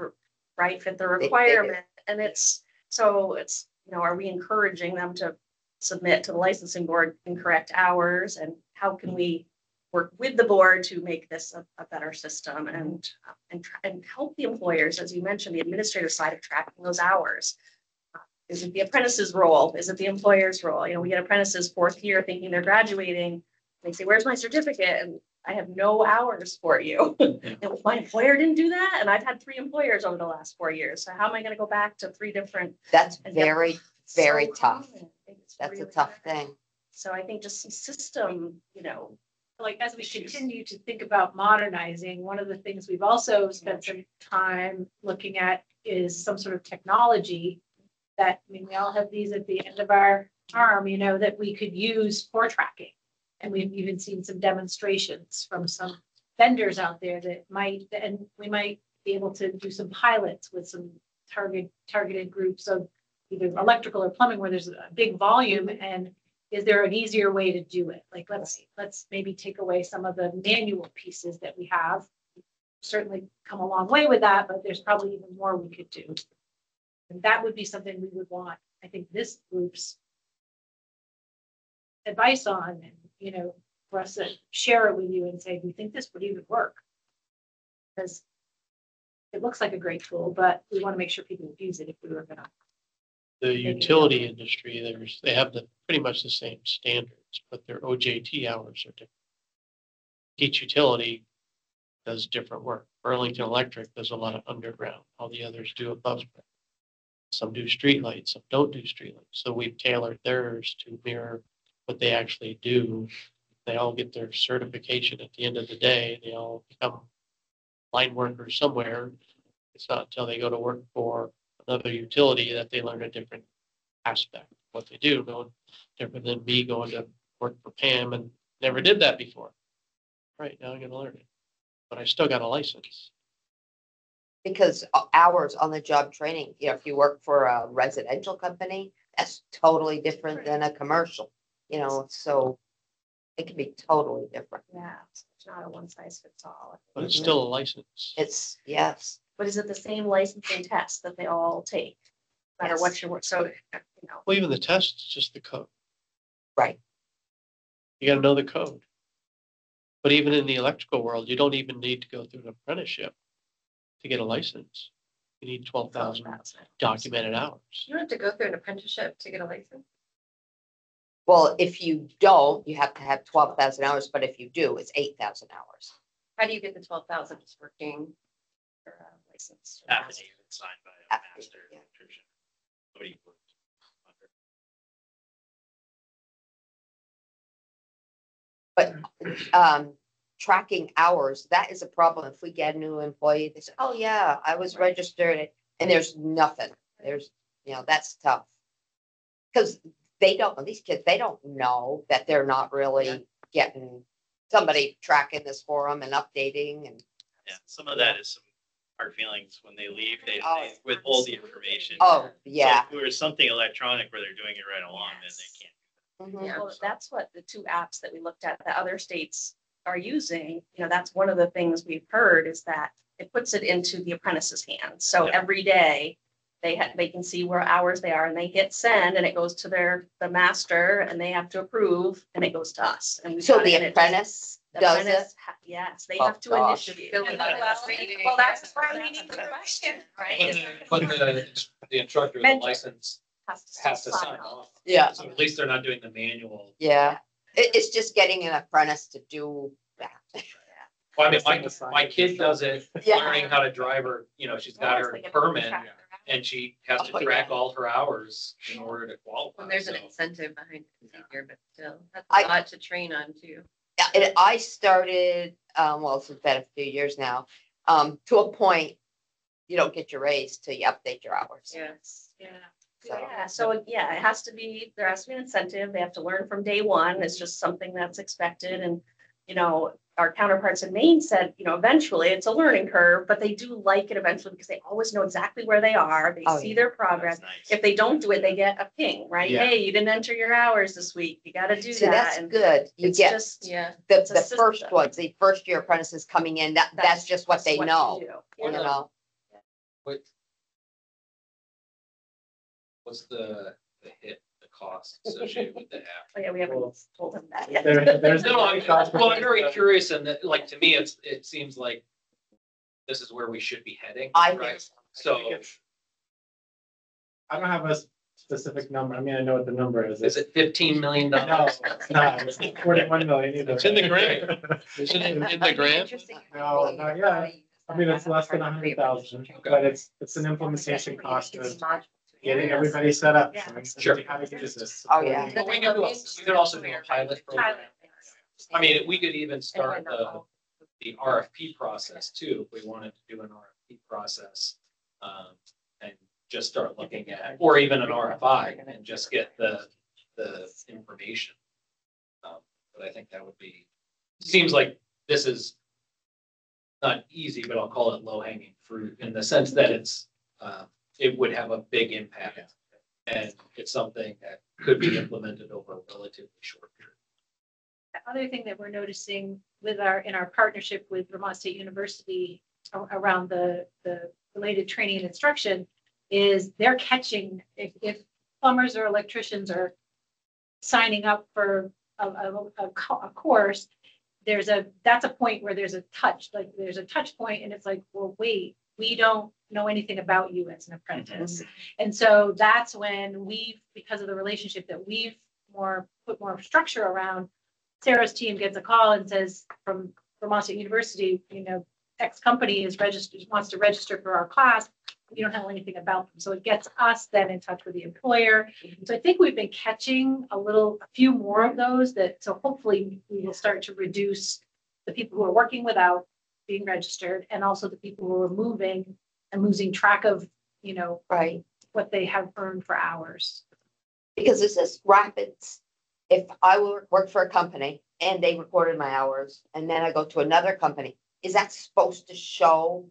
right, fit the they- requirement. And it's, so it's, you know, are we encouraging them to submit to the licensing board incorrect hours? And how can we work with the board to make this a, a better system and, uh, and, try- and help the employers, as you mentioned, the administrative side of tracking those hours? Uh, Is it the apprentice's role? Is it the employer's role? You know, we get apprentices fourth year thinking they're graduating. They say, where's my certificate? And I have no hours for you. And my employer didn't do that, and I've had three employers over the last four years, so how am I gonna go back to three different? That's And get- very, so very tough. common. Think it's That's a really tough thing. So I think just some system, you know, like as we continue to think about modernizing, one of the things we've also spent some time looking at is some sort of technology that, I mean, we all have these at the end of our arm, you know, that we could use for tracking. And we've even seen some demonstrations from some vendors out there that might, and we might be able to do some pilots with some target, targeted groups of either electrical or plumbing where there's a big volume and is there an easier way to do it? Like, let's, see, let's maybe take away some of the manual pieces that we have. Certainly come a long way with that, but there's probably even more we could do. And that would be something we would want, I think, this group's advice on, and, you know, for us to share it with you and say, do you think this would even work? Because it looks like a great tool, but we want to make sure people use it if we were gonna. The utility industry, there's, they have the, pretty much the same standards, but their OJT hours are different. Each utility does different work. Burlington Electric does a lot of underground, all the others do above. ground. Some do streetlights, some don't do streetlights, so we've tailored theirs to mirror what they actually do. They all get their certification at the end of the day, they all become line workers somewhere. It's not until they go to work for another utility that they learn a different aspect of what they do, no different than me going to work for Pam and never did that before. Right, now I'm gonna learn it, but I still got a license. Because hours on the job training, you know, if you work for a residential company, that's totally different than a commercial, you know, so it can be totally different. Yeah, it's not a one size fits all. But it's still a license. It's, yes, But is it the same licensing test that they all take? No matter what Yes. you work, so, you know, Well, even the test is just the code. right. You gotta know the code. But even in the electrical world, you don't even need to go through an apprenticeship to get a license. You need twelve thousand documented hours. You don't have to go through an apprenticeship to get a license. Well, if you don't, you have to have twelve thousand hours, but if you do, it's eight thousand hours. How do you get the twelve thousand just working? License. Affidavit signed by a Affidavit, master yeah. electrician. Somebody who works under- But um, tracking hours, that is a problem. If we get a new employee, they say, oh, yeah, I was registered, and there's nothing. There's, you know, that's tough. Because they don't, these kids, they don't know that they're not really getting somebody tracking this for them and updating and, Yeah, some of that is some hard feelings when they leave, they Oh, they withhold the information. oh, So yeah. If there was something electronic where they're doing it right along, then they can't. Mhm. Yeah. Well, that's what the two apps that we looked at, that other states are using, you know, that's one of the things we've heard is that it puts it into the apprentice's hands. So Yeah. every day, they ha they can see where hours they are and they hit send and it goes to their, the master and they have to approve and it goes to us. And we So got it, the and it just- apprentice the does it? apprentice ha- Yes, they Oh, have to gosh. initiate. Fill it out. Well, well, that's why we need the question, right? But the, the instructor, with the Mentor. license Has to has to sign off. Yeah, So at least they're not doing the manual. yeah. It, it's just getting an apprentice to do that. Well, I mean, my, my kid does it, Yeah. learning how to drive her, you know, she's got her they permit and she has Oh, to yeah. track all her hours in order to qualify. When there's an so. incentive behind the behavior, but still, that's I- a lot to train on too. Yeah, I started, um, well, it's been a few years now, um, to a point, you don't get your raise till you update your hours. Yes. Yeah. So, Yeah, so yeah, it has to be, there has to be an incentive. They have to learn from day one. It's just something that's expected and, you know, our counterparts in Maine said, you know, eventually it's a learning curve, but they do like it eventually because they always know exactly where they are. They Oh, see yeah. their progress. Nice. If they don't do it, they get a ping, right? Yeah. Hey, you didn't enter your hours this week. You gotta do See, that. that's And good. You it's get just, Yeah. the, the first ones, the first year apprentices coming in, that, that's just what they you know, do. you Yeah. know? What? What's the, the hit, the cost associated with the app? Oh, yeah, we haven't told them that yet. There- there's No, I'm, well, I'm very curious and that, like, to me, it's, it seems like this is where we should be heading. I think right? so. So I don't have a specific number. I mean, I know what the number is. is it fifteen million No, dollars? it's not. It's not forty-one million either. It's in the grant. Isn't it in the grant? No, not yet. I mean, it's less than a hundred thousand, but it's, it's an implementation cost of getting everybody set up. Yeah. showing Sure. everybody How to use this. Oh, yeah. But we could do, a- we could also do a pilot program. I mean, we could even start the, the RFP process too, if we wanted to do an RFP process. Um, and just start looking at, or even an RFI and just get the, the information. Um, But I think that would be, seems like this is not easy, but I'll call it low hanging fruit in the sense that it's, uh, it would have a big impact. And it's something that could be implemented over a relatively short period. The other thing that we're noticing with our, in our partnership with Vermont State University around the, the related training and instruction is they're catching, if, if plumbers or electricians are signing up for a, a, a a course, there's a, that's a point where there's a touch, like there's a touch point and it's like, well, wait, we don't know anything about you as an apprentice. Mm-hmm. And so that's when we've, because of the relationship that we've more, put more structure around, Sarah's team gets a call and says from Vermont State University, you know, X company is registered, wants to register for our class. We don't know anything about them. So it gets us then in touch with the employer. So I think we've been catching a little, a few more of those that, so hopefully we will start to reduce the people who are working without being registered and also the people who are moving and losing track of, you know, Right, what they have earned for hours. because this is RAPIDS. If I work, work for a company and they recorded my hours and then I go to another company, is that supposed to show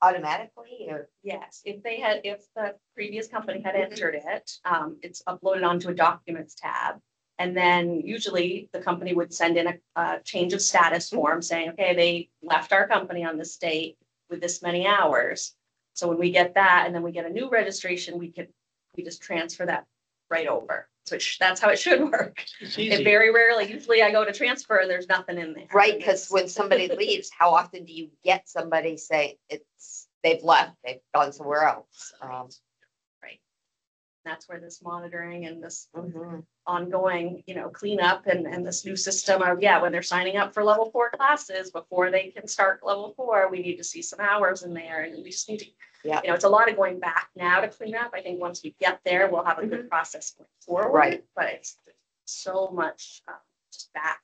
automatically or? Yes, if they had, if the previous company had entered it, um, it's uploaded onto a documents tab. And then usually the company would send in a, a change of status form saying, okay, they left our company on this date with this many hours. So when we get that and then we get a new registration, we could, we just transfer that right over. So sh- that's how it should work. It's It easy. very rarely, usually I go to transfer and there's nothing in there. Right, because when somebody leaves, how often do you get somebody say it's, they've left, they've gone somewhere else? Um, That's where this monitoring and this mhm. ongoing, you know, cleanup and, and this new system of, yeah, when they're signing up for level four classes, before they can start level four, we need to see some hours in there and we just need to, Yeah. you know, it's a lot of going back now to clean up. I think once we get there, we'll have a good process going forward. Right. But it's so much, um, just back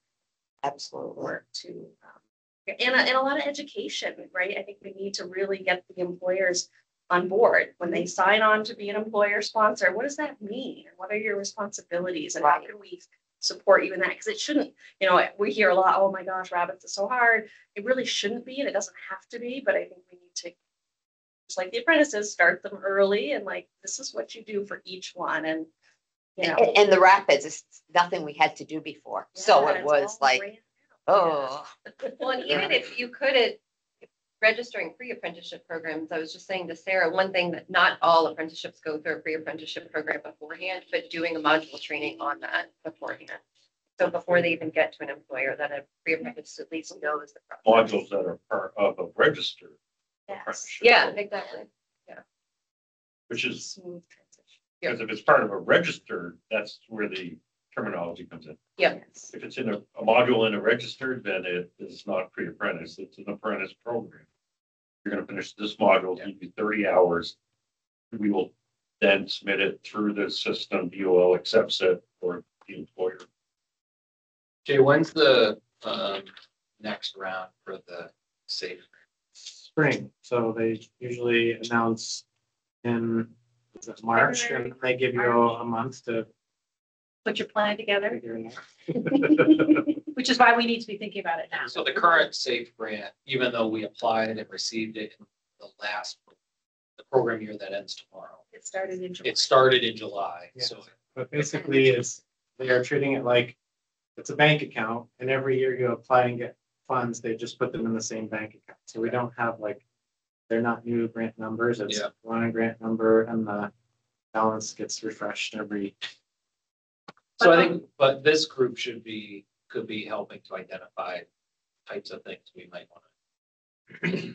Absolutely. work to, um, and a, and a lot of education, right? I think we need to really get the employers on board. When they sign on to be an employer sponsor, what does that mean? And What are your responsibilities and how can we support you in that? Because it shouldn't, you know, we hear a lot, oh my gosh, RAPIDS is so hard. It really shouldn't be and it doesn't have to be, but I think we need to, just like the apprentices, start them early and like, this is what you do for each one and, you know. And, and the RAPIDS is nothing we had to do before. So it was like, brand new. oh, Well, and even if you could have registering pre-apprenticeship programs, I was just saying to Sarah, one thing that not all apprenticeships go through a pre-apprenticeship program beforehand, but doing a module training on that beforehand. So before they even get to an employer, that a pre-apprentice at least knows the. process. Modules that are part of a registered Yes. apprenticeship. Yeah, exactly. Yeah. Which is, Smooth transition. because if it's part of a registered, that's where the terminology comes in. Yep. If it's in a, a module in a registered, then it is not pre-apprentice, it's an apprentice program. You're gonna finish this module, give you thirty hours. We will then submit it through the system, DOL accepts it for the employer. Jay, when's the, um, next round for the SAEF? Spring, so they usually announce in is it March and they give you a month to Put your plan together, figure it out. which is why we need to be thinking about it now. So the current SAEF grant, even though we applied and received it in the last, the program year that ends tomorrow, It started in July. it started in July, so. But basically, it's, they are treating it like it's a bank account, and every year you apply and get funds, they just put them in the same bank account. So we don't have like, they're not new grant numbers, it's Yeah. one grant number, and the balance gets refreshed every, So I think, but this group should be, could be helping to identify types of things we might want to.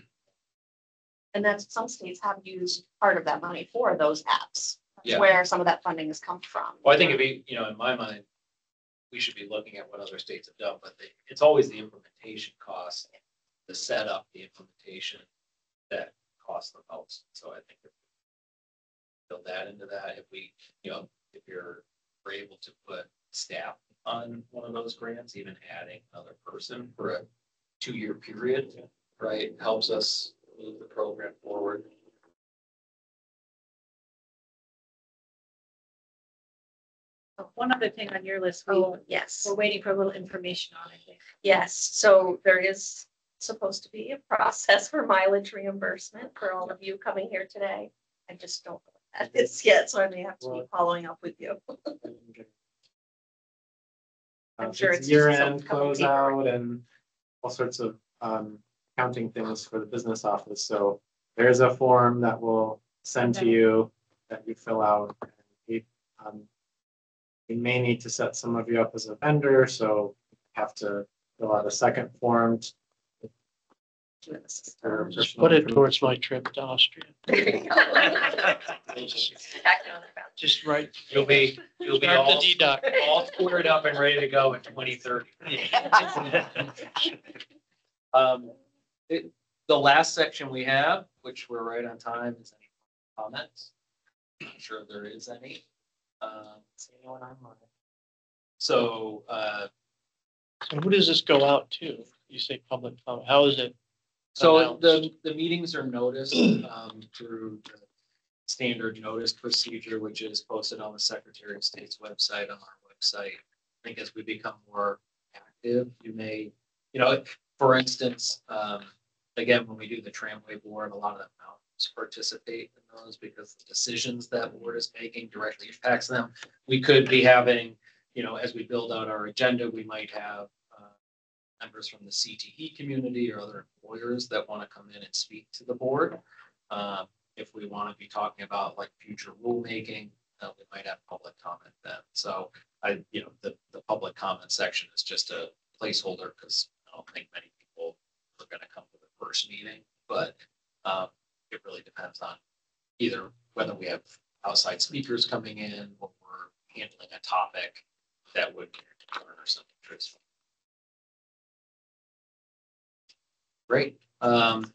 And that's, some states have used part of that money for those apps. That's Yeah. Where some of that funding has come from. Well, I think if we, you know, in my mind, we should be looking at what other states have done, but they- it's always the implementation cost, the setup, the implementation that costs the most. So I think if we build that into that, if we, you know, if you're, we're able to put staff on one of those grants, even adding another person for a two-year period, right, helps us move the program forward. One other thing on your list, we, Oh, yes, we're waiting for a little information on, I think. yes. So there is supposed to be a process for mileage reimbursement for all of you coming here today. I just don't know this yet, so I may have to be following up with you. I'm Uh, sure it's just Year some end couple closeout and all sorts of um counting things for the business office, so there's a form that we'll send to Okay. you that you fill out. We um. We may need to set some of you up as a vendor, so you have to fill out a second form. to- for Just put it towards my trip to Austria. Just right. You'll be, you'll be Start all, deduct. all squared up and ready to go in twenty thirty. Um, it, the last section we have, which we're right on time, is any comments? Not sure if there is any. Um, see anyone online? So, uh, So who does this go out to? You say public comment. How is it? So the, the meetings are noticed um, through the standard notice procedure, which is posted on the Secretary of State's website, on our website. I think as we become more active, you may, you know, for instance, um, again, when we do the tramway board, a lot of the mountains participate in those because the decisions that board is making directly impacts them. We could be having, you know, as we build out our agenda, we might have members from the CTE community or other employers that want to come in and speak to the board. Um, If we want to be talking about like future rulemaking, uh, we might have public comment then. So I, you know, the, the public comment section is just a placeholder because I don't think many people are going to come to the first meeting, but um, it really depends on either whether we have outside speakers coming in or we're handling a topic that would garner some interest. Great. Um,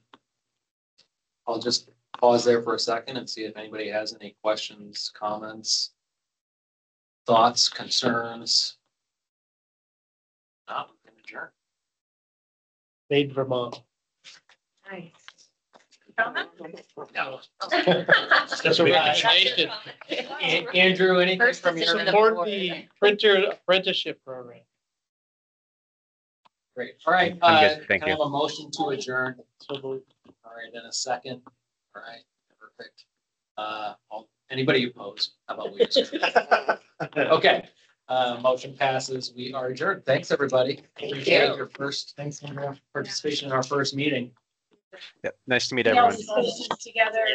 I'll just pause there for a second and see if anybody has any questions, comments, thoughts, concerns. Not, we can adjourn. Made Vermont. Nice. No. That's a recommendation. An- Andrew, anything First from your? decision. Support the printer apprenticeship program. Great. All right. I'm uh, good, thank can I you. have a motion to adjourn? All right, then a second. All right, perfect. Uh, all- anybody opposed? How about we just? Okay, uh, motion passes. We are adjourned. Thanks, everybody. Appreciate your first Thanks, Andrea. participation in our first meeting. Yep, nice to meet everyone. put this together.